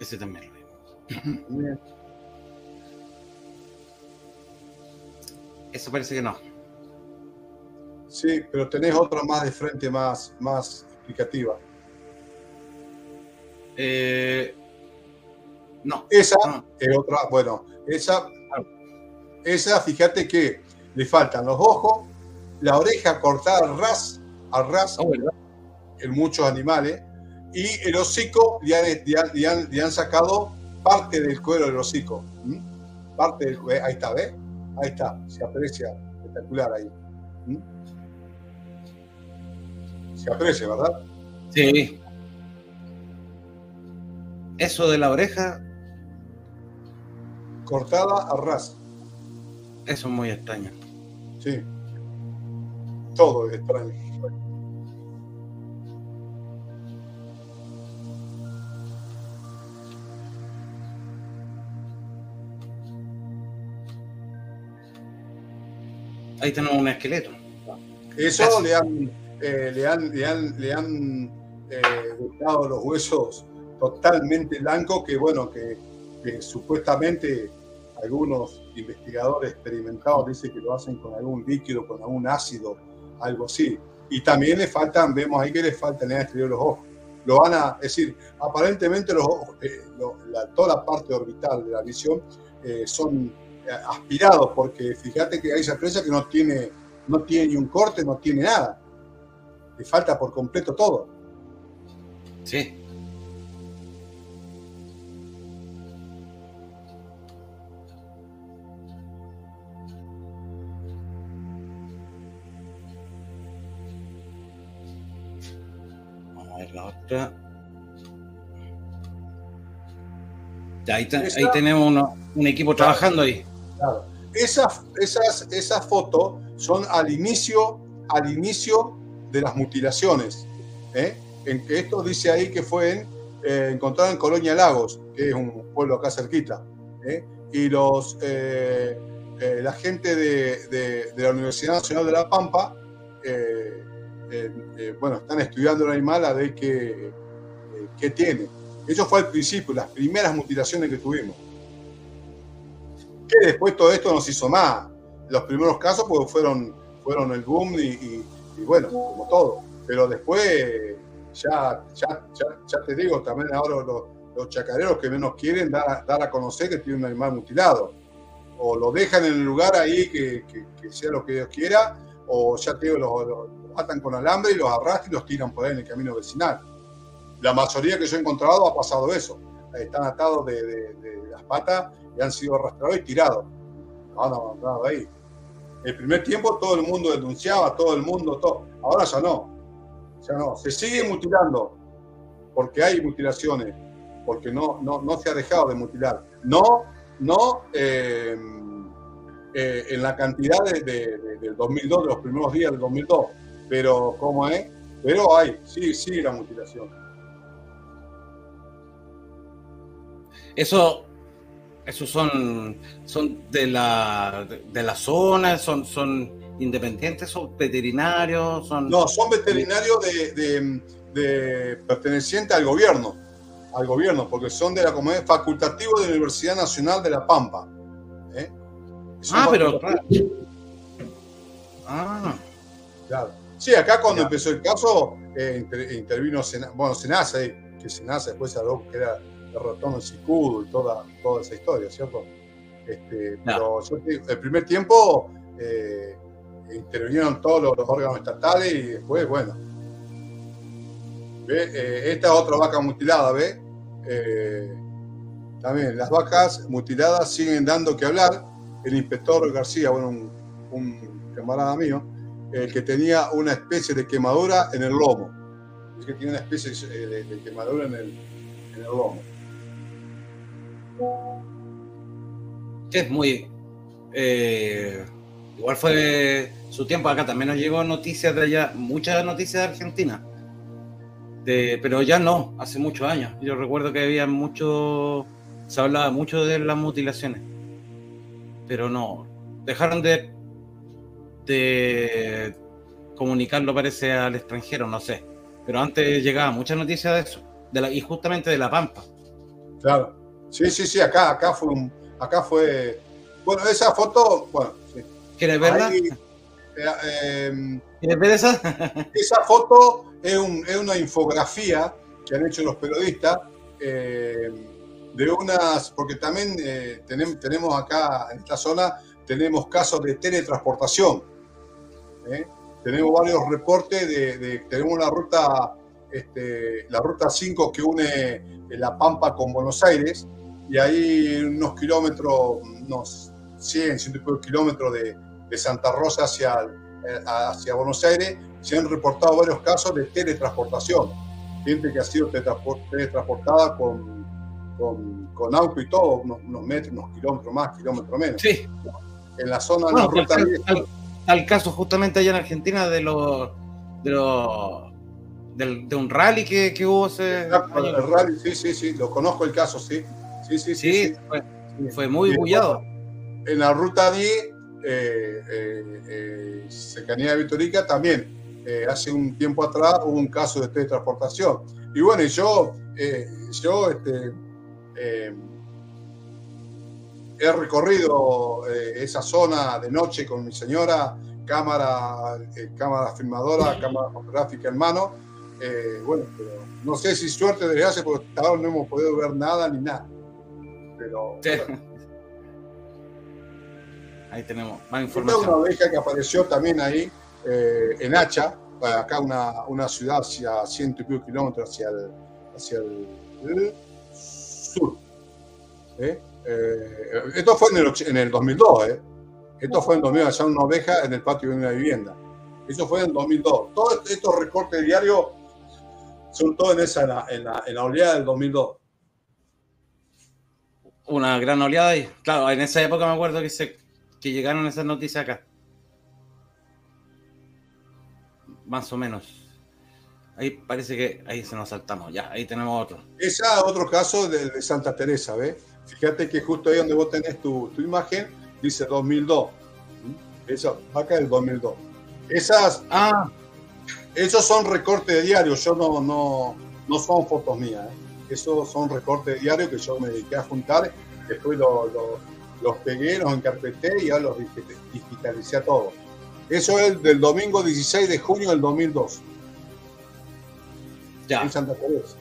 Ese también Eso parece que no. Sí, pero tenés otra más de frente, más, más explicativa. Eh, no. Esa es otra, bueno, esa, esa, fíjate que le faltan los ojos, la oreja cortada al ras, al ras oh, en muchos animales, y el hocico le han, sacado parte del cuero del hocico. Parte del cuero, ahí está, ¿ves? Ahí está, se aprecia espectacular ahí. Se aprecia, ¿verdad? Sí. Eso de la oreja. Cortada a ras. Eso es muy extraño. Sí. Todo es extraño. Ahí tenemos un esqueleto. Eso le han, eh, le han, le han, le han eh, dejado los huesos totalmente blancos, que bueno, que, supuestamente algunos investigadores experimentados dicen que lo hacen con algún líquido, con algún ácido, algo así. Y también le faltan, vemos ahí que le faltan en el los ojos. Lo van a, decir, aparentemente los ojos, eh, toda la parte orbital de la visión son aspirados, porque fíjate que hay esa presa que no tiene, no tiene ni un corte, no tiene nada. Le falta por completo todo. Sí. Vamos a ver la otra. ahí, ahí tenemos un equipo trabajando ahí. Claro. Esas, esas, esas fotos son al inicio, al inicio de las mutilaciones. ¿eh? En que esto dice ahí que fue eh, encontrado en Colonia Lagos, que es un pueblo acá cerquita. ¿eh? Y los, la gente de, de, la Universidad Nacional de La Pampa, bueno, están estudiando el animal a ver qué, qué tiene. Eso fue al principio, las primeras mutilaciones que tuvimos que después todo esto nos hizo más. Los primeros casos pues, fueron, fueron el boom y, bueno, como todo. Pero después, ya, ya, ya, te digo, también ahora los, chacareros que menos quieren dar, dar, a conocer que tiene un animal mutilado. O lo dejan en el lugar ahí que, sea lo que Dios quiera, o ya te digo, los, atan con alambre y los arrastran y los tiran por ahí en el camino vecinal. La mayoría que yo he encontrado ha pasado eso. Están atados de, de las patas y han sido arrastrados y tirados. No han abandonado ahí. El primer tiempo todo el mundo denunciaba, todo el mundo, todo. Ahora ya no. Ya no. Se sigue mutilando porque hay mutilaciones, porque no, no, no se ha dejado de mutilar. No, no eh, eh, en la cantidad de, del 2002, de los primeros días del 2002, pero como es, Pero hay, sí, sí, la mutilación. Eso, esos son, son de la, de la zona, son, son independientes, son veterinarios, son. No, son veterinarios de, de, perteneciente al gobierno, al gobierno, porque son de la comunidad facultativa de la Universidad Nacional de La Pampa. ¿eh? Ah, pero Ah. Claro. Sí, acá cuando empezó el caso, eh, intervino bueno, Senasa, que Senasa después se habló que era el ratón Cicudo y toda, toda esa historia, ¿cierto? Este, pero el primer tiempo eh, intervinieron todos los, órganos estatales y después, bueno. ¿Ve? Eh, esta otra vaca mutilada, ¿ve? también las vacas mutiladas siguen dando que hablar. El inspector García, bueno, un camarada mío, el que tenía una especie de quemadura en el lomo. Es que tiene una especie de, quemadura en el, lomo. Es muy. Eh, igual fue su tiempo acá. También nos llegó noticias de allá, muchas noticias de Argentina. pero ya no, hace muchos años. Yo recuerdo que había mucho. Se hablaba mucho de las mutilaciones. Pero no. Dejaron de de comunicarlo parece al extranjero, no sé. Pero antes llegaba mucha noticia de eso, de la, y justamente de La Pampa. Claro. Sí, sí, sí, acá, acá fue un, acá fue. Bueno, esa foto, bueno, sí. ¿Quieres verla? Eh, em, ¿Quieres ver esa? esa foto es, un, es, una infografía que han hecho los periodistas eh, de unas, porque también eh, tenemos, tenemos acá en esta zona, tenemos casos de teletransportación. ¿eh? Tenemos varios reportes de, tenemos una ruta, este, la ruta 5 que une La Pampa con Buenos Aires y hay unos kilómetros, unos 100, 100 kilómetros de, de, Santa Rosa hacia, hacia Buenos Aires, se han reportado varios casos de teletransportación. Gente que ha sido teletransportada con, con, auto y todo, unos, metros, unos kilómetros más, kilómetros menos. Sí. En la zona de la ruta al caso justamente allá en Argentina de los de los de, un rally que, que hubo ese el rally, sí, sí, sí, lo conozco el caso, sí. Sí, sí, sí. Fue, muy bullado. En la ruta 10, eh, eh, eh, cercanía de Vitorica, también eh, hace un tiempo atrás hubo un caso de teletransportación. Y bueno, yo, yo este, he recorrido esa zona de noche con mi señora, cámara, cámara filmadora, cámara fotográfica en mano. Eh, bueno, pero no sé si suerte desgracia, porque hasta ahora no hemos podido ver nada ni nada. Pero. Ahí tenemos más información. Una oveja que apareció también ahí en Hacha, acá una, una ciudad hacia ciento y pico kilómetros hacia el, hacia el, sur. ¿eh? Eh, esto fue en el, en el 2002, ¿eh? Esto fue en 2002, allá una oveja en el patio de una vivienda. Eso fue en 2002. Todos estos recortes diarios son todos en, esa, en, la, en, la, oleada del 2002. Una gran oleada y, claro, en esa época me acuerdo que, se, que llegaron esas noticias acá. Más o menos. Ahí parece que ahí se nos saltamos. Ya, ahí tenemos otro. Esa otro caso de, de Santa Teresa, ¿ves? Fíjate que justo ahí donde vos tenés tu, imagen, dice 2002. Esa vaca del 2002. Esas, ah, esos son recortes de diario, yo no, no, no son fotos mías. ¿eh? Esos son recortes de diario que yo me dediqué a juntar, después los pegué, los encarpeté y ya los digitalicé a todos. Eso es del domingo 16 de junio del 2002. Ya. En Santa Teresa.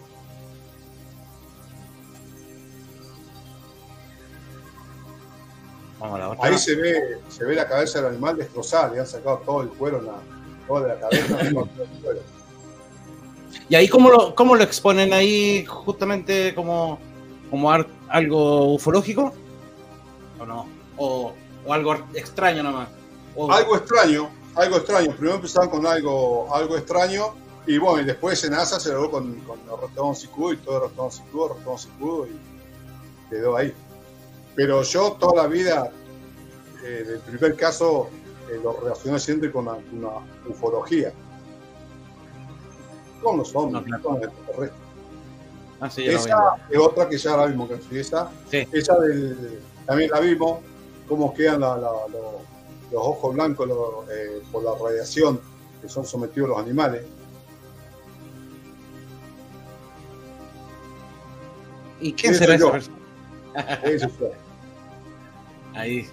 Ahí se ve, se ve la cabeza del animal destrozada, le han sacado todo el cuero, la, toda la cabeza. ¿Y ahí cómo lo, cómo lo exponen ahí justamente como, como algo ufológico? ¿O no? ¿O, algo extraño nomás? Algo extraño, algo extraño. Primero empezaron con algo, algo extraño y bueno, y después en NASA se logró con, con el restaurante Sicudo y todo el restaurante Sicudo, el restaurante y quedó ahí. Pero yo toda la vida, eh, el primer caso, eh, lo relacioné siempre con una, ufología. Con los hombres, con los. Ah, sí, esa es otra que ya la vimos, esa, sí. esa del, también la vimos, cómo quedan la, los ojos blancos eh, por la radiación que son sometidos los animales. ¿Y quién será esa persona? Eso fue. Ahí.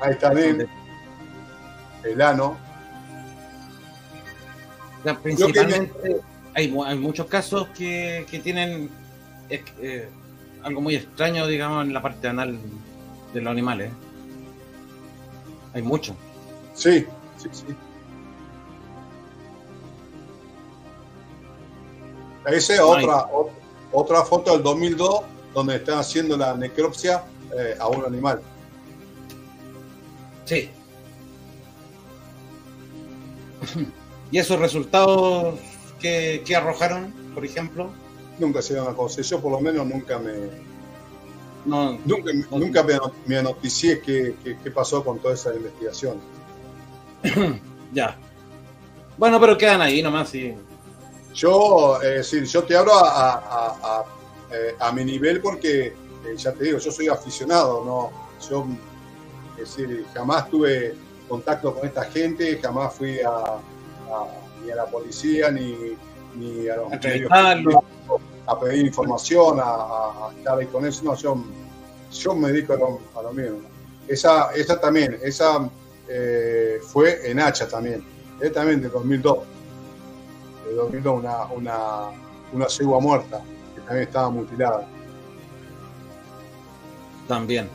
Ahí está el ano. Principalmente hay, hay, muchos casos que, que tienen eh, algo muy extraño, digamos, en la parte anal de los animales. Hay muchos. Sí, sí, sí. Esa es otra, otra foto del 2002 donde están haciendo la necropsia eh, a un animal. Sí. ¿Y esos resultados que, arrojaron, por ejemplo? Nunca se dieron a conocer. Yo por lo menos nunca me... No, nunca, nunca me, me noticié qué, pasó con toda esa investigación. ya. Bueno, pero quedan ahí nomás y... Yo, eh, sí, yo te hablo a, eh, mi nivel porque, eh, ya te digo, yo soy aficionado, ¿no? Yo, es decir, jamás tuve contacto con esta gente, jamás fui a, ni a la policía ni, ni a los medios a pedir información, a, estar ahí con eso. No, yo, yo me dedico a lo, mío. Esa, esa también, esa eh, fue en Hacha también, es también de 2002. De 2002, una, una, una cegua muerta que también estaba mutilada. También.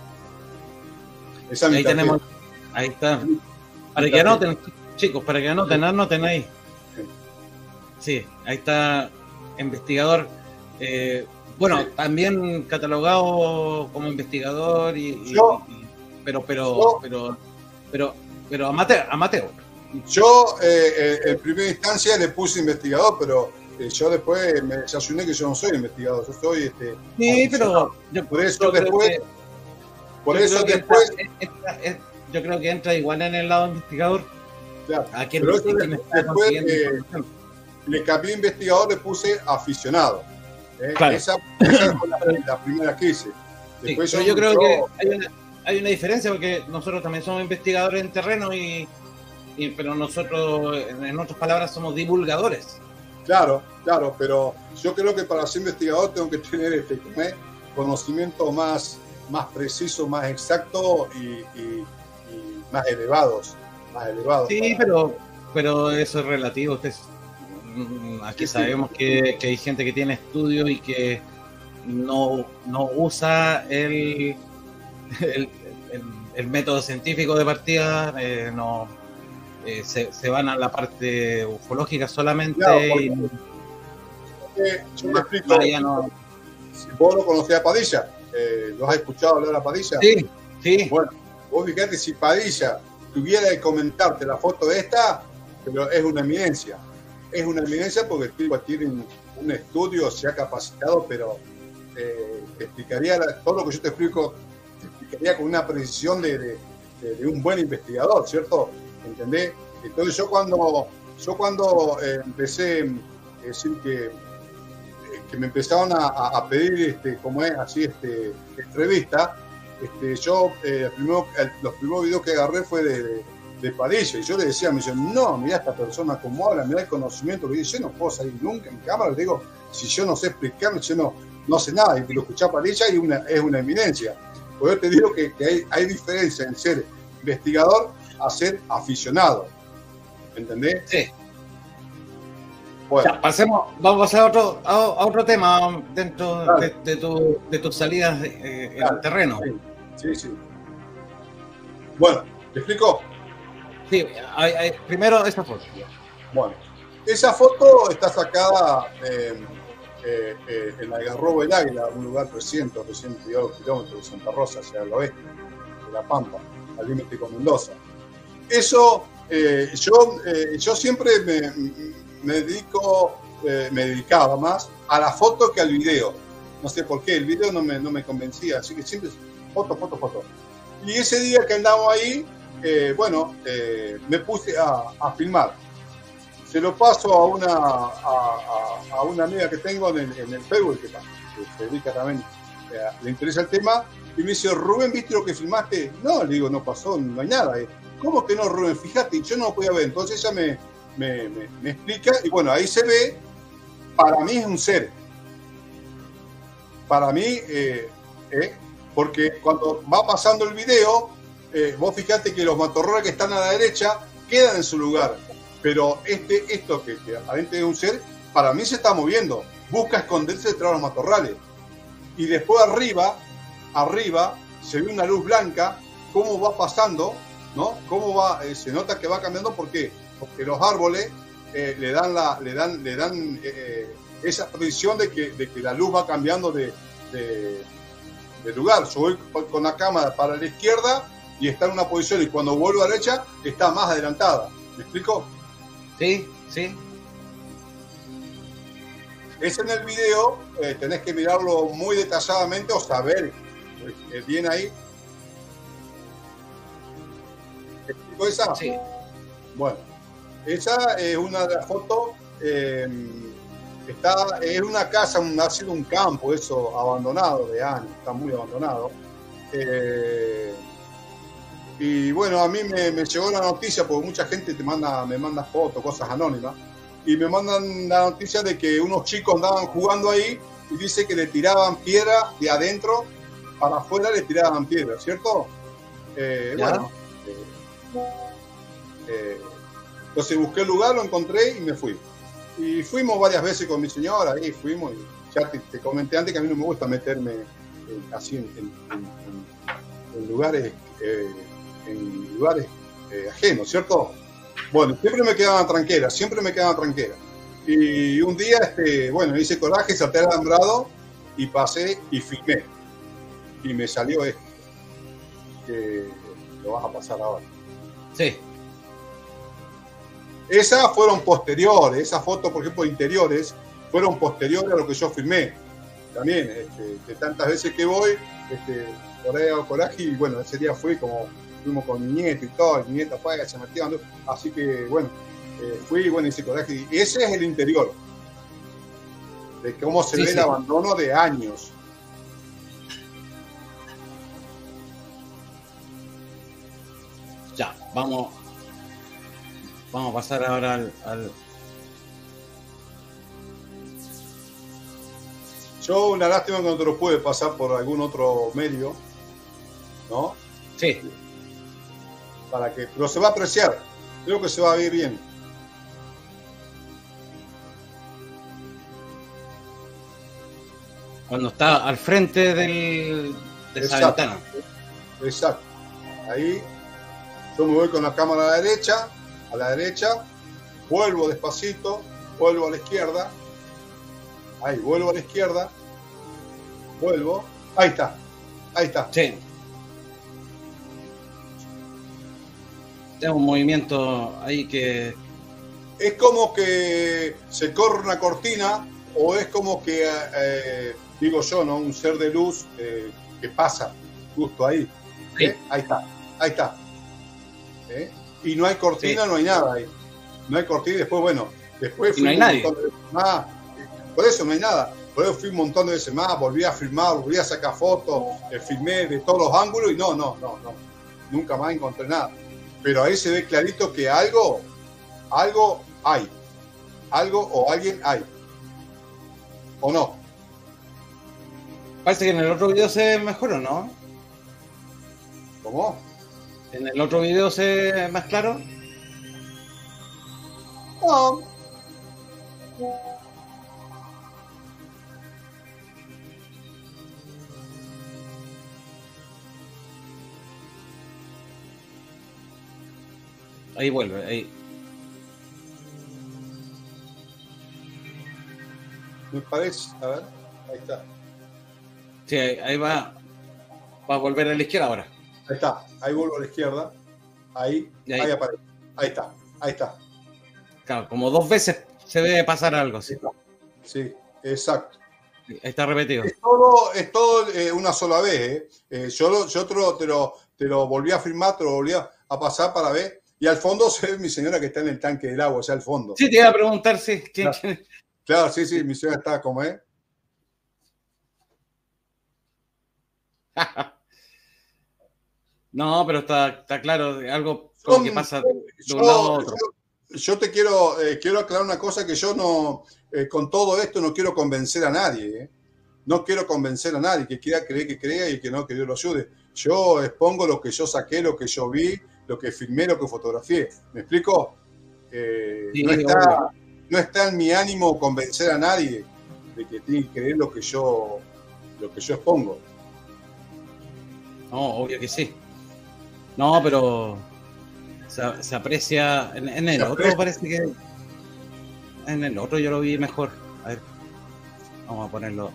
ahí tenemos, ahí está. Para que anoten, chicos, para que anoten, anoten ahí. Sí, ahí está investigador. Eh, bueno, también catalogado como investigador y, pero pero pero pero pero amateur, amateur. Yo eh, eh, en primera instancia le puse investigador, pero yo después me asume que yo no soy investigador, yo soy este. Sí, pero por eso después por eso después yo creo que entra igual en el lado investigador. Claro, pero después le cambié investigador, le puse aficionado. ¿eh? Esa, fue la, primera que hice. Después yo, creo que hay una, diferencia porque nosotros también somos investigadores en terreno y, pero nosotros, en otras palabras, somos divulgadores. Claro, claro, pero yo creo que para ser investigador tengo que tener este conocimiento más, más preciso, más exacto y más elevados. Más elevados sí, pero, pero eso es relativo. Mm, aquí sabemos que, hay gente que tiene estudios y que no, no usa el, el, método científico de partida, eh, no eh, se, se, van a la parte ufológica solamente. y, yo me explico. Si vos lo conocés a Padilla, eh, ¿lo has escuchado hablar a Padilla? Sí, sí. Bueno, Vos fíjate si Padilla tuviera que comentarte la foto de esta, pero es una eminencia. Es una eminencia porque el tipo tiene un, estudio, se ha capacitado, pero eh, explicaría todo lo que yo te explico, te explicaría con una precisión de, un buen investigador, ¿cierto? ¿Entendés? Entonces yo cuando, yo cuando eh, empecé, es decir, que, que me empezaron a, pedir, este, como es así, este, entrevista, este, yo eh, los primeros videos que agarré fue de, Padilla y yo le decía a mi no, mira esta persona cómo habla, mira el conocimiento que dice, yo no puedo salir nunca en cámara, le digo, si yo no sé explicarme, yo no, no sé nada, y lo escuché a Padilla y una, es una eminencia. Pues yo te digo que, hay, hay, diferencia en ser investigador a ser aficionado. ¿Entendés? Sí. Bueno. pasemos, vamos a otro, a, otro tema dentro de, tu, de, tus salidas eh, en el terreno. Sí, sí. Bueno, ¿te explico? Sí, primero esta foto. Bueno, esa foto está sacada eh, eh, en Algarrobo del Águila, un lugar 300, 300 kilómetros de Santa Rosa, hacia el oeste, de La Pampa, al límite con Mendoza. Eso, eh, yo, yo siempre me, dedico, me dedicaba más a la foto que al video. No sé por qué, el video no me, no me convencía, así que siempre foto, foto, foto. Y ese día que andamos ahí, eh, bueno, eh, me puse a, filmar. Se lo paso a una, a, una amiga que tengo en el, Facebook, que, se dedica también, le interesa el tema, y me dice, Rubén, ¿viste lo que filmaste? No, le digo, no pasó, no hay nada. ¿Cómo que no, Rubén? Fíjate, yo no lo podía ver. Entonces ella me, me, explica, y bueno, ahí se ve, para mí es un ser. Para mí, eh, eh, porque cuando va pasando el video, eh, vos fíjate que los matorrales que están a la derecha quedan en su lugar, pero este, esto que, que aparente es un ser, para mí se está moviendo, busca esconderse detrás de los matorrales. Y después arriba, arriba, se ve una luz blanca, cómo va pasando, ¿no? Cómo va, se nota que va cambiando, ¿por qué? Porque los árboles eh, le dan, la, le dan, le dan eh, esa predicción de que, de que la luz va cambiando de, de, lugar. Yo voy con la cámara para la izquierda y está en una posición y cuando vuelvo a la derecha está más adelantada. ¿Me explico? Sí, sí. Es en el video, eh, tenés que mirarlo muy detalladamente o saber bien ahí. ¿Me explico esa? Sí. Bueno, esa es una de las fotos. Eh, está, es una casa, ha sido un campo, eso abandonado de años, está muy abandonado. Eh, y bueno, a mí me, llegó la noticia, porque mucha gente te manda, me manda fotos, cosas anónimas, y me mandan la noticia de que unos chicos andaban jugando ahí y dice que le tiraban piedra de adentro para afuera, le tiraban piedra, ¿cierto? Eh, bueno. Entonces busqué el lugar, lo encontré y me fui. Y fuimos varias veces con mi señora, ahí fuimos. Y ya te, comenté antes que a mí no me gusta meterme así en, lugares, en lugares eh, ajenos, ¿cierto? Bueno, siempre me quedaban tranqueras, siempre me quedaban tranqueras. Y un día, este, bueno, hice coraje, salté al alambrado y pasé y filmé. Y me salió esto, que lo vas a pasar ahora. Sí. Esas fueron posteriores, esas fotos, por ejemplo, interiores, fueron posteriores a lo que yo firmé. También, este, de tantas veces que voy, este, por ahí hago coraje, y bueno, ese día fui como, fuimos con mi nieto y todo, mi nieta fue, se metía, así que bueno, eh, fui, bueno, hice coraje, y ese es el interior, de cómo se ve el abandono de años. Ya, vamos Vamos a pasar ahora al, Yo una lástima que no te lo puede pasar por algún otro medio, ¿no? Sí. Para que, pero se va a apreciar. Creo que se va a ver bien. Cuando está al frente del, de esa ventana. Exacto. Ahí yo me voy con la cámara a la derecha, a la derecha, vuelvo despacito, vuelvo a la izquierda, ahí, vuelvo a la izquierda, vuelvo, ahí está, ahí está. Sí. Tengo un movimiento ahí que... Es como que se corre una cortina o es como que, eh, digo yo, ¿no? Un ser de luz eh, que pasa justo ahí. ¿Eh? Ahí está, ahí está y no hay cortina, no hay nada ahí. No hay cortina y después, bueno, después fui no hay nadie. más. Por eso no hay nada. Por eso fui un montón de veces más, volví a filmar, volví a sacar fotos, eh, filmé de todos los ángulos y no, no, no, no. Nunca más encontré nada. Pero ahí se ve clarito que algo, algo hay. Algo o alguien hay. ¿O no? Parece que en el otro video se mejoró, ¿no? ¿Cómo? ¿En el otro video se ve más claro? No. Ahí vuelve, ahí. Me parece, a ver, ahí está. Sí, ahí va. Va a volver a la izquierda ahora. Ahí está, ahí vuelvo a la izquierda. Ahí, ahí, aparece. Ahí está, ahí está. Claro, como dos veces se debe pasar algo, ¿sí? Sí, exacto. Ahí está repetido. Es todo, es todo eh, una sola vez. ¿eh? Eh, yo, yo te, lo, te, lo, volví a firmar, te lo volví a, a pasar para ver. Y al fondo se ve mi señora que está en el tanque del agua, o sea, al fondo. Sí, te iba a preguntar, sí. ¿quién, claro. claro, sí, sí, mi señora está como es. no, pero está, está claro, algo como que pasa de un lado a otro. Yo, te quiero, eh, quiero aclarar una cosa que yo no, eh, con todo esto no quiero convencer a nadie. Eh. No quiero convencer a nadie que quiera creer que crea y que no, que Dios lo ayude. Yo expongo lo que yo saqué, lo que yo vi, lo que filmé, lo que fotografié. ¿Me explico? no, está, no, está, en mi ánimo convencer a nadie de que tiene que creer lo que yo, lo que yo expongo. No, obvio que sí. No, pero se, aprecia. En, el otro parece que. En el otro yo lo vi mejor. A ver. Vamos a ponerlo.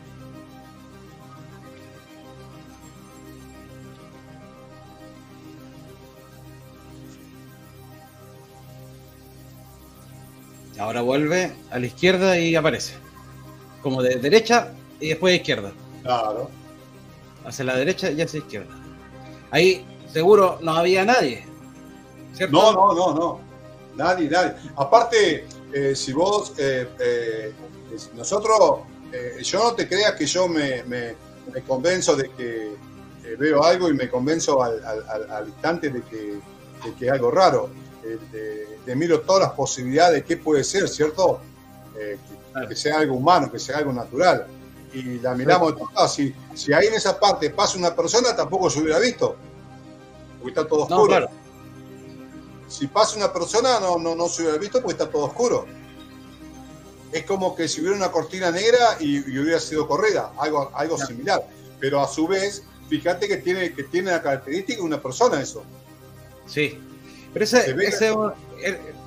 Ahora vuelve a la izquierda y aparece. Como de derecha y después de izquierda. Claro. Hacia la derecha y hacia la izquierda. Ahí seguro no había nadie. No, no, no, no. Nadie, nadie. Aparte, eh, si vos, eh, eh, nosotros, yo no te creas que yo me, me, convenzo de que veo algo y me convenzo al, instante de que, de es algo raro. De, miro todas las posibilidades de qué puede ser, ¿cierto? que, sea algo humano, que sea algo natural. Y la miramos todas. Si, si ahí en esa parte pasa una persona, tampoco se hubiera visto. Porque está todo oscuro si pasa una persona no, no, no se hubiera visto porque está todo oscuro. Es como que si hubiera una cortina negra y, hubiera sido corrida, algo, algo similar. Pero a su vez, fíjate que tiene, que tiene la característica de una persona eso. Sí. Pero ese, ese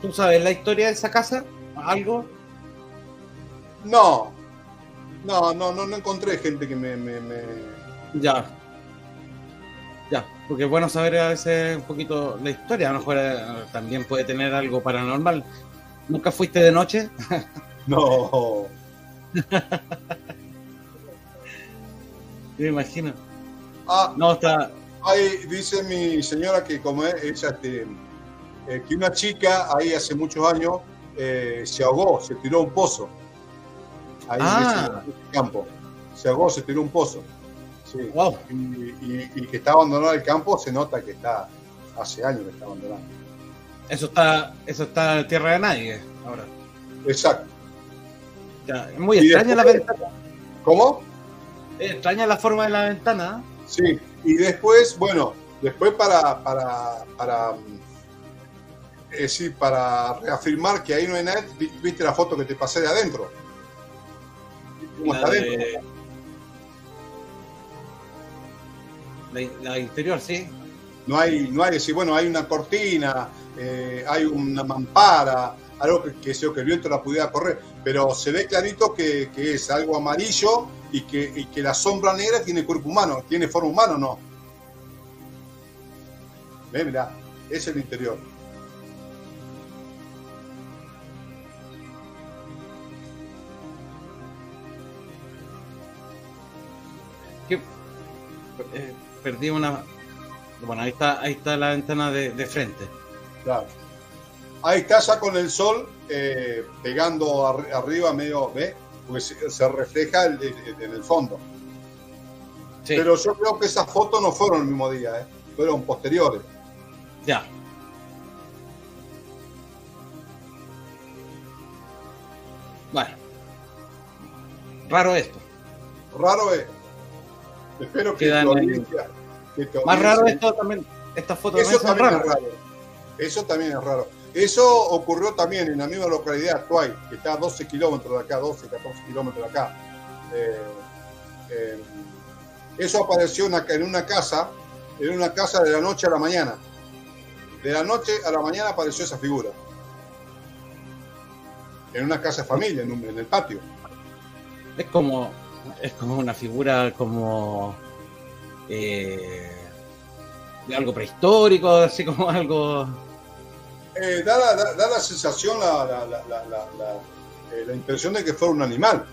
¿tú sabes la historia de esa casa? ¿Algo? No. No, no, no, no encontré gente que me... me... Ya. Ya, porque es bueno saber a veces un poquito la historia, a lo mejor eh, también puede tener algo paranormal. ¿Nunca fuiste de noche? No. Me imagino. Ah, no, está. Ahí dice mi señora que como es, este, eh, que una chica ahí hace muchos años eh, se ahogó, se tiró un pozo. Ahí ah. en ese campo. Se ahogó, se tiró un pozo. Y, que está abandonado el campo se nota que está hace años que está abandonado. Eso está, eso está en tierra de nadie ahora. Exacto. es muy extraña la ventana. ¿Cómo? Es extraña la forma de la ventana. Sí, y después, bueno, después para, para, para es decir, para reafirmar que ahí no hay nada, viste la foto que te pasé de adentro. ¿Cómo está adentro? La, interior, sí. No hay, no hay, decir, bueno, hay una cortina, eh, hay una mampara, algo que, que, que el viento la pudiera correr, pero se ve clarito que, es algo amarillo y que, que la sombra negra tiene cuerpo humano, tiene forma humana, ¿no? Ve, mirá, es el interior. ¿Qué? Eh, perdí una. Bueno, ahí está, ahí está la ventana de, frente. Claro. Ahí está ya con el sol eh, pegando arriba, medio, ¿ve? Porque se, refleja en el fondo. Pero yo creo que esas fotos no fueron el mismo día, ¿eh? fueron posteriores. Ya. Bueno. Raro esto. Raro es. Espero que, Más raro esto también, estas fotos Eso también es raro. Eso también es raro. Eso ocurrió también en la misma localidad, Tuay, que está a 12 kilómetros de acá, 12, 14 kilómetros de acá. Eh, eh, eso apareció en una casa, en una casa de la noche a la mañana. De la noche a la mañana apareció esa figura. En una casa de familia, en, en el patio. Es como, es como una figura como eh, de algo prehistórico, así como algo. Eh, da, la, da, la, sensación, la, la, eh, la, impresión de que fuera un animal.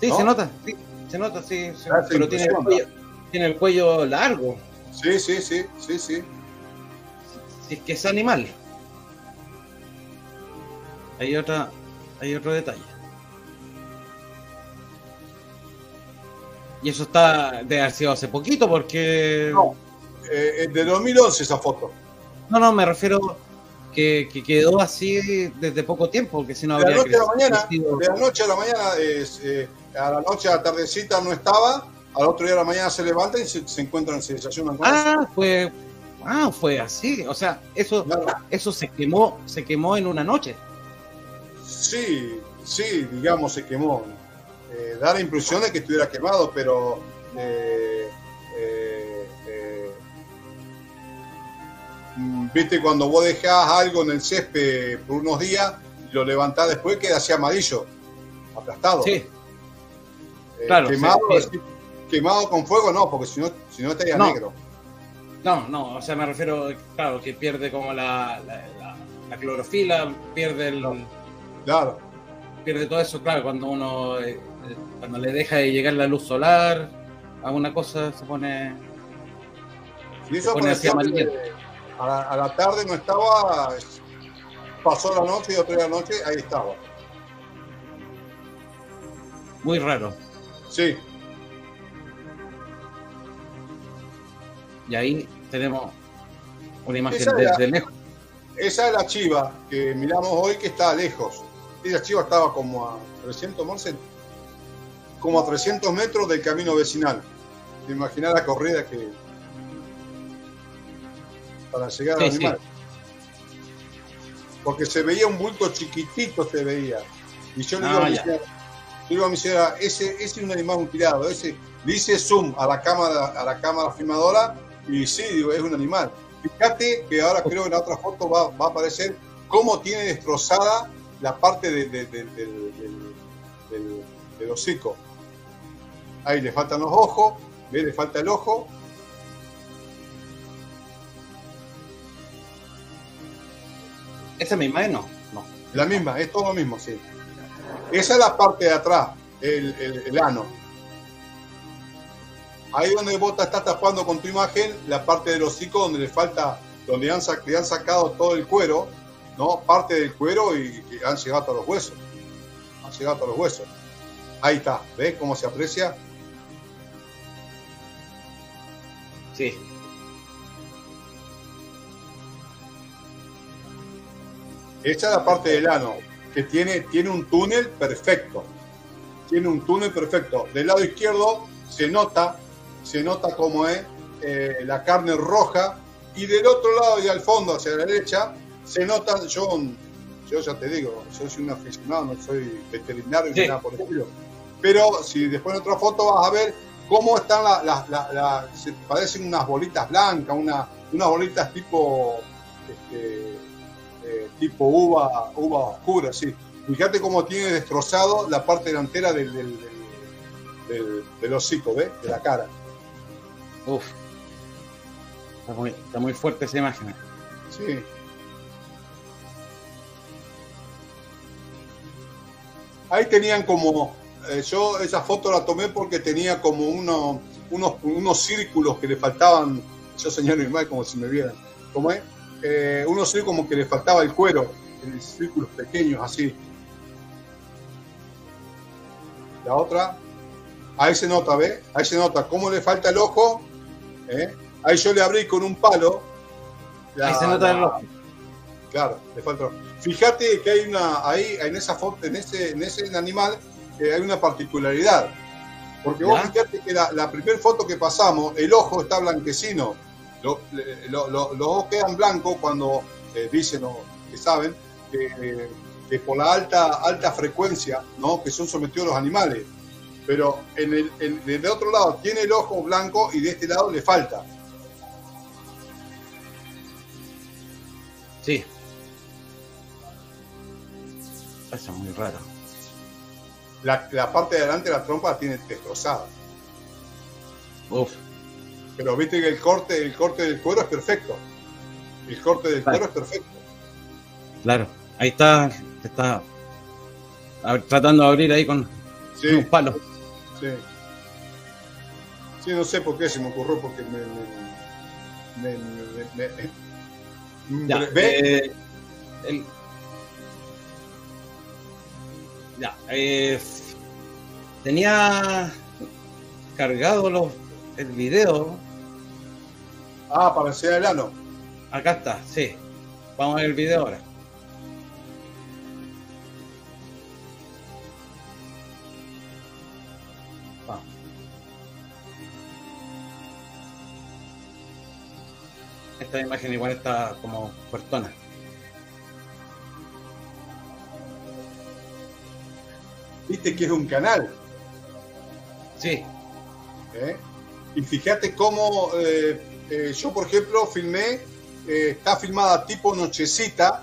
Sí, se nota, sí, se nota, sí, pero tiene el, cuello, tiene el cuello largo. Sí, sí, sí, sí, sí. si es que es animal. Hay otra, hay otro detalle. Y eso está de haber sido hace poquito porque. No, eh, de 2011 esa foto. No, no, me refiero que, quedó así desde poco tiempo, porque si no habría. De la noche a la mañana, de la noche a la mañana, eh, a la noche a la tardecita no estaba, al otro día a la mañana se levanta y se, se encuentran, se desayunan Ah, fue. Ah, fue así. O sea, eso, eso se quemó, se quemó en una noche. Sí, sí, digamos, se quemó. Eh, da la impresión de que estuviera quemado, pero eh, eh, mm, viste cuando vos dejás algo en el césped por unos días y lo levantás después queda así amarillo, aplastado. Sí. claro. Quemado, con fuego no, porque si no, si no estaría negro. No, no, o sea, me refiero, claro, que pierde como la, la, clorofila, pierde el. Claro. Pierde todo eso, claro, cuando uno cuando le deja de llegar la luz solar, alguna cosa se pone. se pone así a, la, a la tarde no estaba, pasó la noche y otra noche ahí estaba. Muy raro. Sí. Y ahí tenemos una imagen desde lejos. Esa es la chiva que miramos hoy que está lejos. La chiva estaba como a 300 morses como a 300 metros del camino vecinal. Te imaginas la corrida que. para llegar al animal. Porque se veía un bulto chiquitito, se veía. Y yo le digo, a, mi señora, digo a mi señora, ese, es un animal mutilado, ese, dice zoom a la cámara, a la cámara filmadora, y sí, digo, es un animal. Fíjate que ahora creo que en la otra foto va, va a aparecer cómo tiene destrozada la parte del, del, del hocico. Ahí le faltan los ojos, ve, le falta el ojo. ¿Esa misma es? No, no. La misma, es todo lo mismo, sí. Esa es la parte de atrás, el, ano. Ahí donde vos estás tapando con tu imagen la parte del hocico donde le falta, donde han, han sacado todo el cuero, ¿no? Parte del cuero y, y han llegado a los huesos. Han llegado a los huesos. Ahí está, ¿ves cómo se aprecia? Sí. Esta es la parte del ano, que tiene, tiene un túnel perfecto. Tiene un túnel perfecto. Del lado izquierdo se nota, se nota cómo es eh, la carne roja. Y del otro lado y al fondo, hacia la derecha, se nota, yo, yo ya te digo, yo soy un aficionado, no soy veterinario ni nada por el estilo. Pero si después en otra foto vas a ver cómo están las, se parecen unas bolitas blancas, una, unas bolitas tipo, este, eh, tipo uva, uva oscura, sí. Fíjate cómo tiene destrozado la parte delantera del, del, hocico, ¿ves? De la cara. Uf. Está muy, está muy fuerte esa imagen. Sí. Ahí tenían como eh, yo esa foto la tomé porque tenía como uno, unos, unos círculos que le faltaban, yo señalo mi como si me vieran, ¿cómo es? Eh, unos círculos como que le faltaba el cuero, en círculos pequeños así. La otra, ahí se nota, ¿ve? Ahí se nota cómo le falta el ojo. ¿eh? Ahí yo le abrí con un palo. ahí se nota el ojo. Claro, le falta. Fíjate que hay una, ahí en esa foto, en ese, en ese animal, hay una particularidad. Porque vos fíjate que la, primera foto que pasamos, el ojo está blanquecino. Los ojos quedan blancos cuando eh, dicen o que saben que, por la alta, alta frecuencia ¿no? que son sometidos los animales. Pero en el, en, otro lado tiene el ojo blanco y de este lado le falta. Sí. Eso es muy raro la, parte de adelante de la trompa la tiene destrozada. Uf. Pero viste que el corte, el corte del cuero es perfecto. El corte del cuero es perfecto. Claro, ahí está, está tratando de abrir ahí con, un palo. Sí. Sí, no sé por qué se me ocurrió, porque me, Ya, eh, ya eh, tenía cargado los, el video. Ah, para enseñar el ano. Acá está, sí. Vamos a ver el video ahora. Esta imagen igual está como puertona. Viste que es un canal. Sí. ¿Eh? Y fíjate cómo eh, eh, yo, por ejemplo, filmé, está filmada tipo nochecita,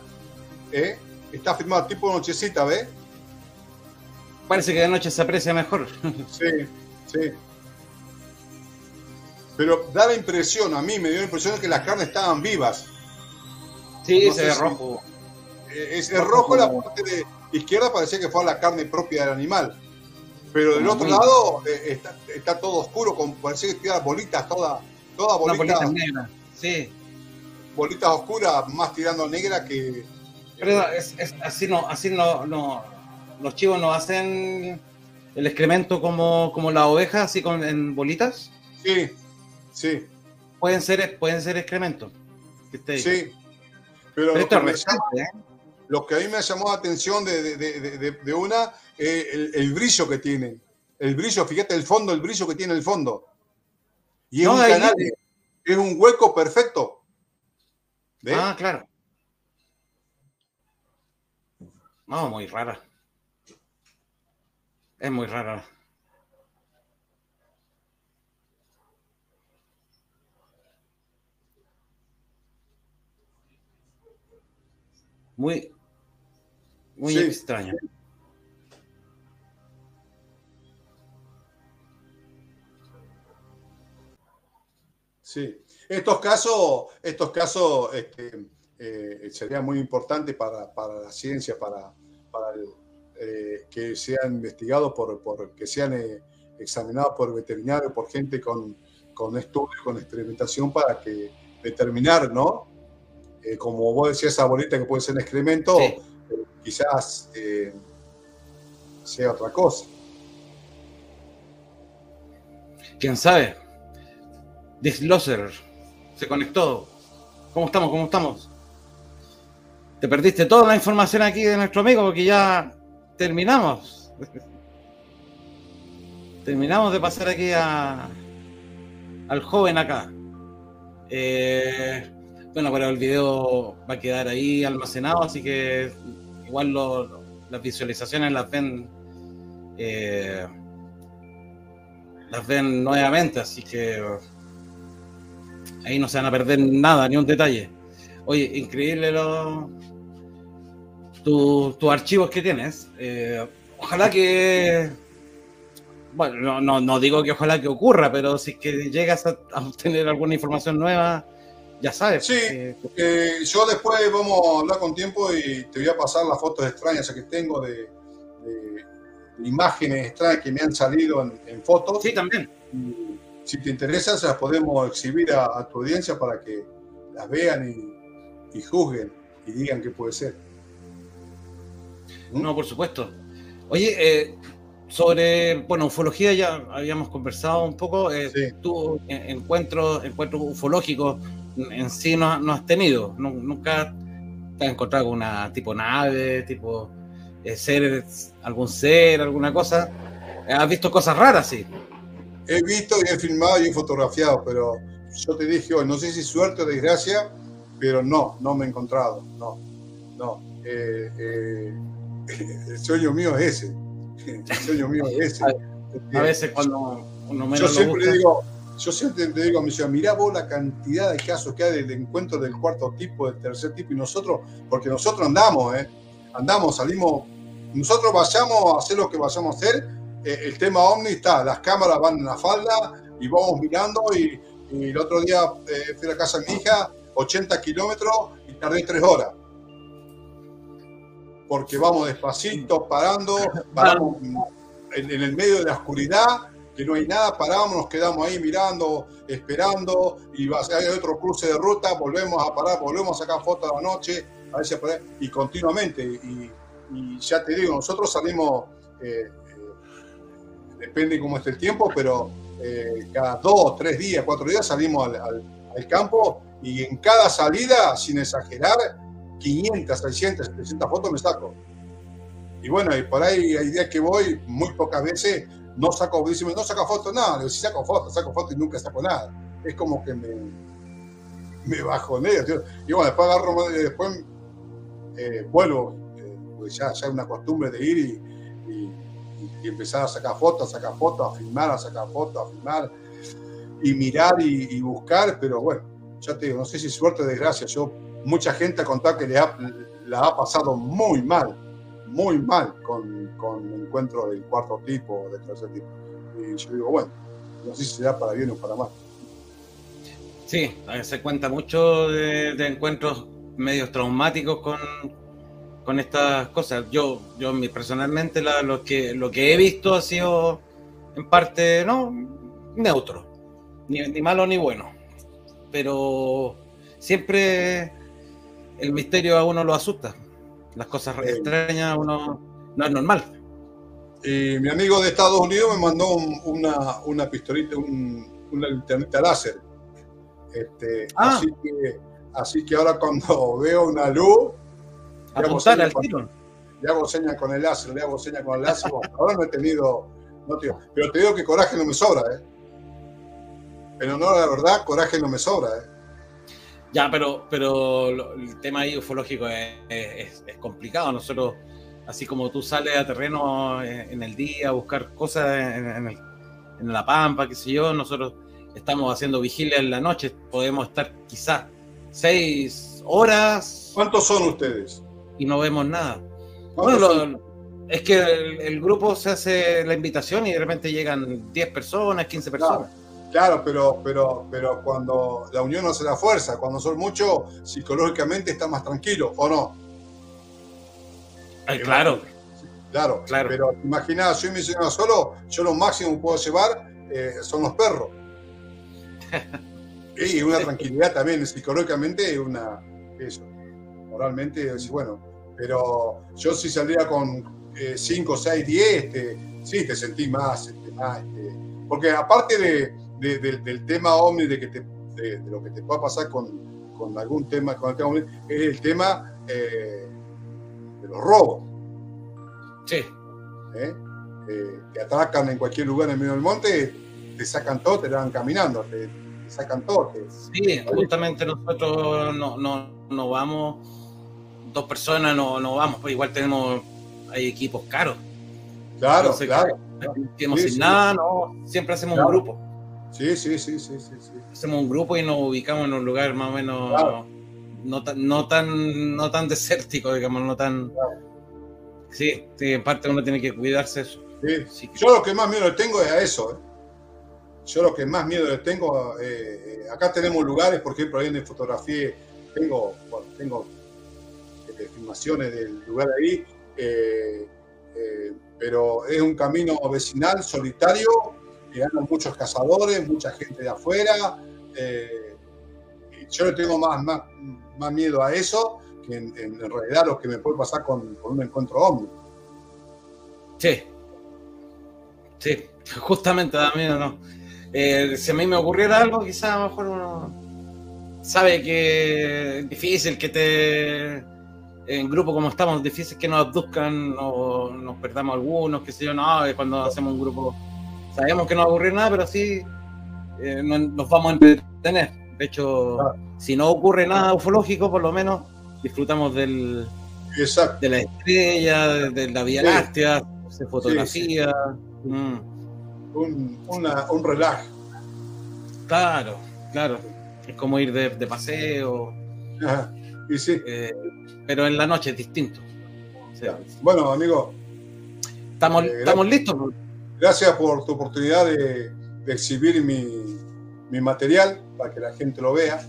está filmada tipo nochecita, ¿ves? Parece que de noche se aprecia mejor. Sí, sí. Pero da la impresión, a mí me dio la impresión de que las carnes estaban vivas. Sí, ese es rojo. Es, rojo la parte de izquierda parecía que fue la carne propia del animal. Pero del otro lado eh, está, todo oscuro, con, parecía que bolitas, todas toda bolitas. negras, sí. Bolitas oscuras, más tirando negra que. Pero es, así no, así no, no, los chivos no hacen el excremento como, como la oveja, así con en bolitas. Sí, sí. Pueden ser, pueden ser excrementos. Sí. Pero, esto es ¿eh? lo que a mí me llamó la atención de, una, eh, el, brillo que tiene. El brillo, fíjate el fondo, el brillo que tiene el fondo. Y es un canal, es un hueco perfecto. Ah, claro. No, muy rara. Es muy rara. Muy, muy extraño. Sí, estos casos, estos casos este, eh, serían muy importantes para, la ciencia, para, eh, que sean investigados por, que sean eh, examinados por veterinarios, por gente con, con estudios, con experimentación para que determinar, ¿no? como vos decías, esa bolita que puede ser un excremento, quizás sea otra cosa. ¿Quién sabe? Disloser se conectó. ¿Cómo estamos? ¿Cómo estamos? Te perdiste toda la información aquí de nuestro amigo porque ya terminamos. terminamos de pasar aquí a, al joven acá. Eh, bueno, pero el video va a quedar ahí almacenado, así que igual las visualizaciones las ven eh, las ven nuevamente, así que ahí no se van a perder nada, ni un detalle. Oye, increíble los tus archivos que tienes. Eh, ojalá que bueno, no, no, digo que ojalá que ocurra, pero si es que llegas a obtener alguna información nueva, ya sabes. Sí, eh, yo después vamos a hablar con tiempo y te voy a pasar las fotos extrañas que tengo de, imágenes extrañas que me han salido en, fotos. Sí, también. Si te interesa, se las podemos exhibir a, tu audiencia para que las vean y, juzguen y digan qué puede ser. ¿Mm? No, por supuesto. Oye, eh, sobre, bueno, ufología ya habíamos conversado un poco. Eh, sí. Tú, encuentros, encuentros ufológicos en sí no, has tenido. nunca te has encontrado con una tipo nave, tipo eh, ser, algún ser, alguna cosa. ¿Has visto cosas raras, sí? He visto y he filmado y he fotografiado, pero yo te dije hoy, no sé si suerte o desgracia, pero no, no me he encontrado, no, no. Eh, eh, el sueño mío es ese, el sueño mío es ese. A, veces cuando uno menos Yo siempre digo, yo siempre te digo a mi ciudad, mirá vos la cantidad de casos que hay de encuentro del cuarto tipo, del tercer tipo, y nosotros, porque nosotros andamos, ¿eh? andamos, salimos, nosotros vayamos a hacer lo que vayamos a hacer, eh, el tema Omni está, las cámaras van en la falda y vamos mirando, y, el otro día eh, fui a la casa de mi hija, 80 kilómetros y tardé tres horas. Porque vamos despacito, parando, paramos en, el medio de la oscuridad, que no hay nada, paramos, nos quedamos ahí mirando, esperando, y va, hay otro cruce de ruta, volvemos a parar, volvemos a sacar fotos a la noche, a ver y continuamente. Y, ya te digo, nosotros salimos, eh, eh, depende cómo esté el tiempo, pero eh, cada dos, tres días, cuatro días salimos al, al campo y en cada salida, sin exagerar, 500, 600, 700 fotos me saco. Y bueno, y por ahí hay días que voy, muy pocas veces, no saco, no saco fotos, nada, no, si saco fotos, saco fotos y nunca saco nada. Es como que me, me bajoneo. Y bueno, después agarro, después eh, vuelvo, eh, pues ya, ya es una costumbre de ir y, empezar a sacar fotos, a sacar fotos, a filmar, a sacar fotos, a filmar y mirar y, buscar, pero bueno, ya te digo, no sé si suerte o desgracia, yo, mucha gente ha contado que le la ha pasado muy mal muy mal con, encuentros del cuarto tipo del tercer tipo. Y yo digo, bueno, no sé si será para bien o para mal. Sí, se cuenta mucho de, encuentros medios traumáticos con, con estas cosas. Yo, yo personalmente lo, que, lo que he visto ha sido en parte no neutro, ni, ni malo ni bueno. Pero siempre el misterio a uno lo asusta. Las cosas extrañas uno no es normal. Y mi amigo de Estados Unidos me mandó una, una pistolita, una linternita láser. Este, ah. así, que, así que ahora cuando veo una luz, apuntar al tiro. Le hago señas con el láser, le hago señas con el láser. ahora no he tenido, no pero te digo que coraje no me sobra, ¿eh? Pero no, la verdad, coraje no me sobra, ¿eh? Ya, pero, pero el tema ahí ufológico es, complicado. Nosotros, así como tú sales a terreno en el día a buscar cosas en, la pampa, qué sé yo, nosotros estamos haciendo vigilia en la noche. Podemos estar quizás seis horas. ¿Cuántos son ustedes? Y no vemos nada. Bueno, es que el, grupo se hace la invitación y de repente llegan 10 personas, 15 personas. Claro, pero, pero, pero cuando la unión no hace la fuerza, cuando son muchos, psicológicamente está más tranquilo, ¿o no? claro. Claro, claro. Pero imagina, soy misionero solo, yo lo máximo que puedo llevar eh, son los perros. y una tranquilidad también, psicológicamente, una. Eso. Moralmente, bueno. Pero yo si salía con 5, 6, 10, sí, te sentí más, este, más este, porque aparte de, del tema OVNI, de, que te, de, lo que te pueda pasar con, con algún tema, con el tema es el tema eh, de los robos. Sí. ¿Eh? Eh, te atracan en cualquier lugar en medio del monte, te sacan todo, te van caminando, te, sacan todo. sí, justamente nosotros no, no, no, vamos, dos personas no, no vamos, pues igual tenemos, hay equipos caros. Claro, claro. sin nada, no, siempre hacemos un grupo. Sí, sí, sí, sí, sí, Hacemos un grupo y nos ubicamos en un lugar más o menos no, tan, no, tan, no tan desértico, digamos, no tan... Sí, sí, en parte uno tiene que cuidarse eso. Sí. Yo lo que más miedo le tengo es a eso. ¿eh? Yo lo que más miedo le tengo, eh, acá tenemos lugares, por ejemplo, ahí en fotografía, tengo, tengo filmaciones del lugar ahí, eh, pero es un camino vecinal, solitario, llegaron muchos cazadores, mucha gente de afuera. Eh, yo le tengo más, más, más, miedo a eso que en, realidad lo que me puede pasar con, un encuentro hombre. Sí, sí, justamente da miedo, ¿no? Eh, si a mí me ocurriera algo, quizás a lo mejor uno sabe que es difícil que te en grupo como estamos, difícil que nos abduzcan o nos perdamos algunos, que sé yo, no, cuando hacemos un grupo sabemos que no va a ocurrir nada, pero sí eh, nos vamos a entretener. De hecho, si no ocurre nada ufológico, por lo menos disfrutamos del, de la estrella, de, la Vía Láctea, se fotografía. Mm. Un, una, un relajo. Claro, claro. Es como ir de, paseo. Y sí. Eh, pero en la noche es distinto. Bueno, amigo. Estamos, eh, estamos listos gracias por tu oportunidad de, exhibir mi, material para que la gente lo vea.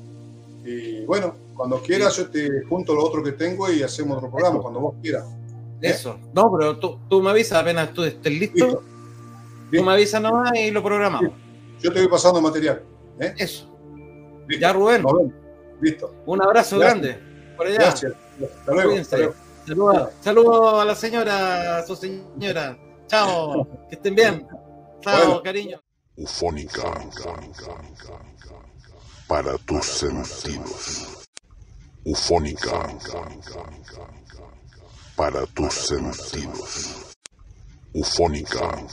Y bueno, cuando quieras yo te junto lo otro que tengo y hacemos otro programa, cuando vos quieras. Eso. No, pero tú, me avisas apenas tú estés listo. Tú me avisas nomás y lo programamos. Yo te voy pasando material. ¿eh? Eso. Ya, Rubén. Listo. Un abrazo grande. Por allá. Gracias. Hasta luego. Saludos Saludo a la señora, a su señora. Chao. Que estén bien. Chao, cariño. Ufónica. Para tus sentidos. Ufónica. Para tus sentidos. Ufónica.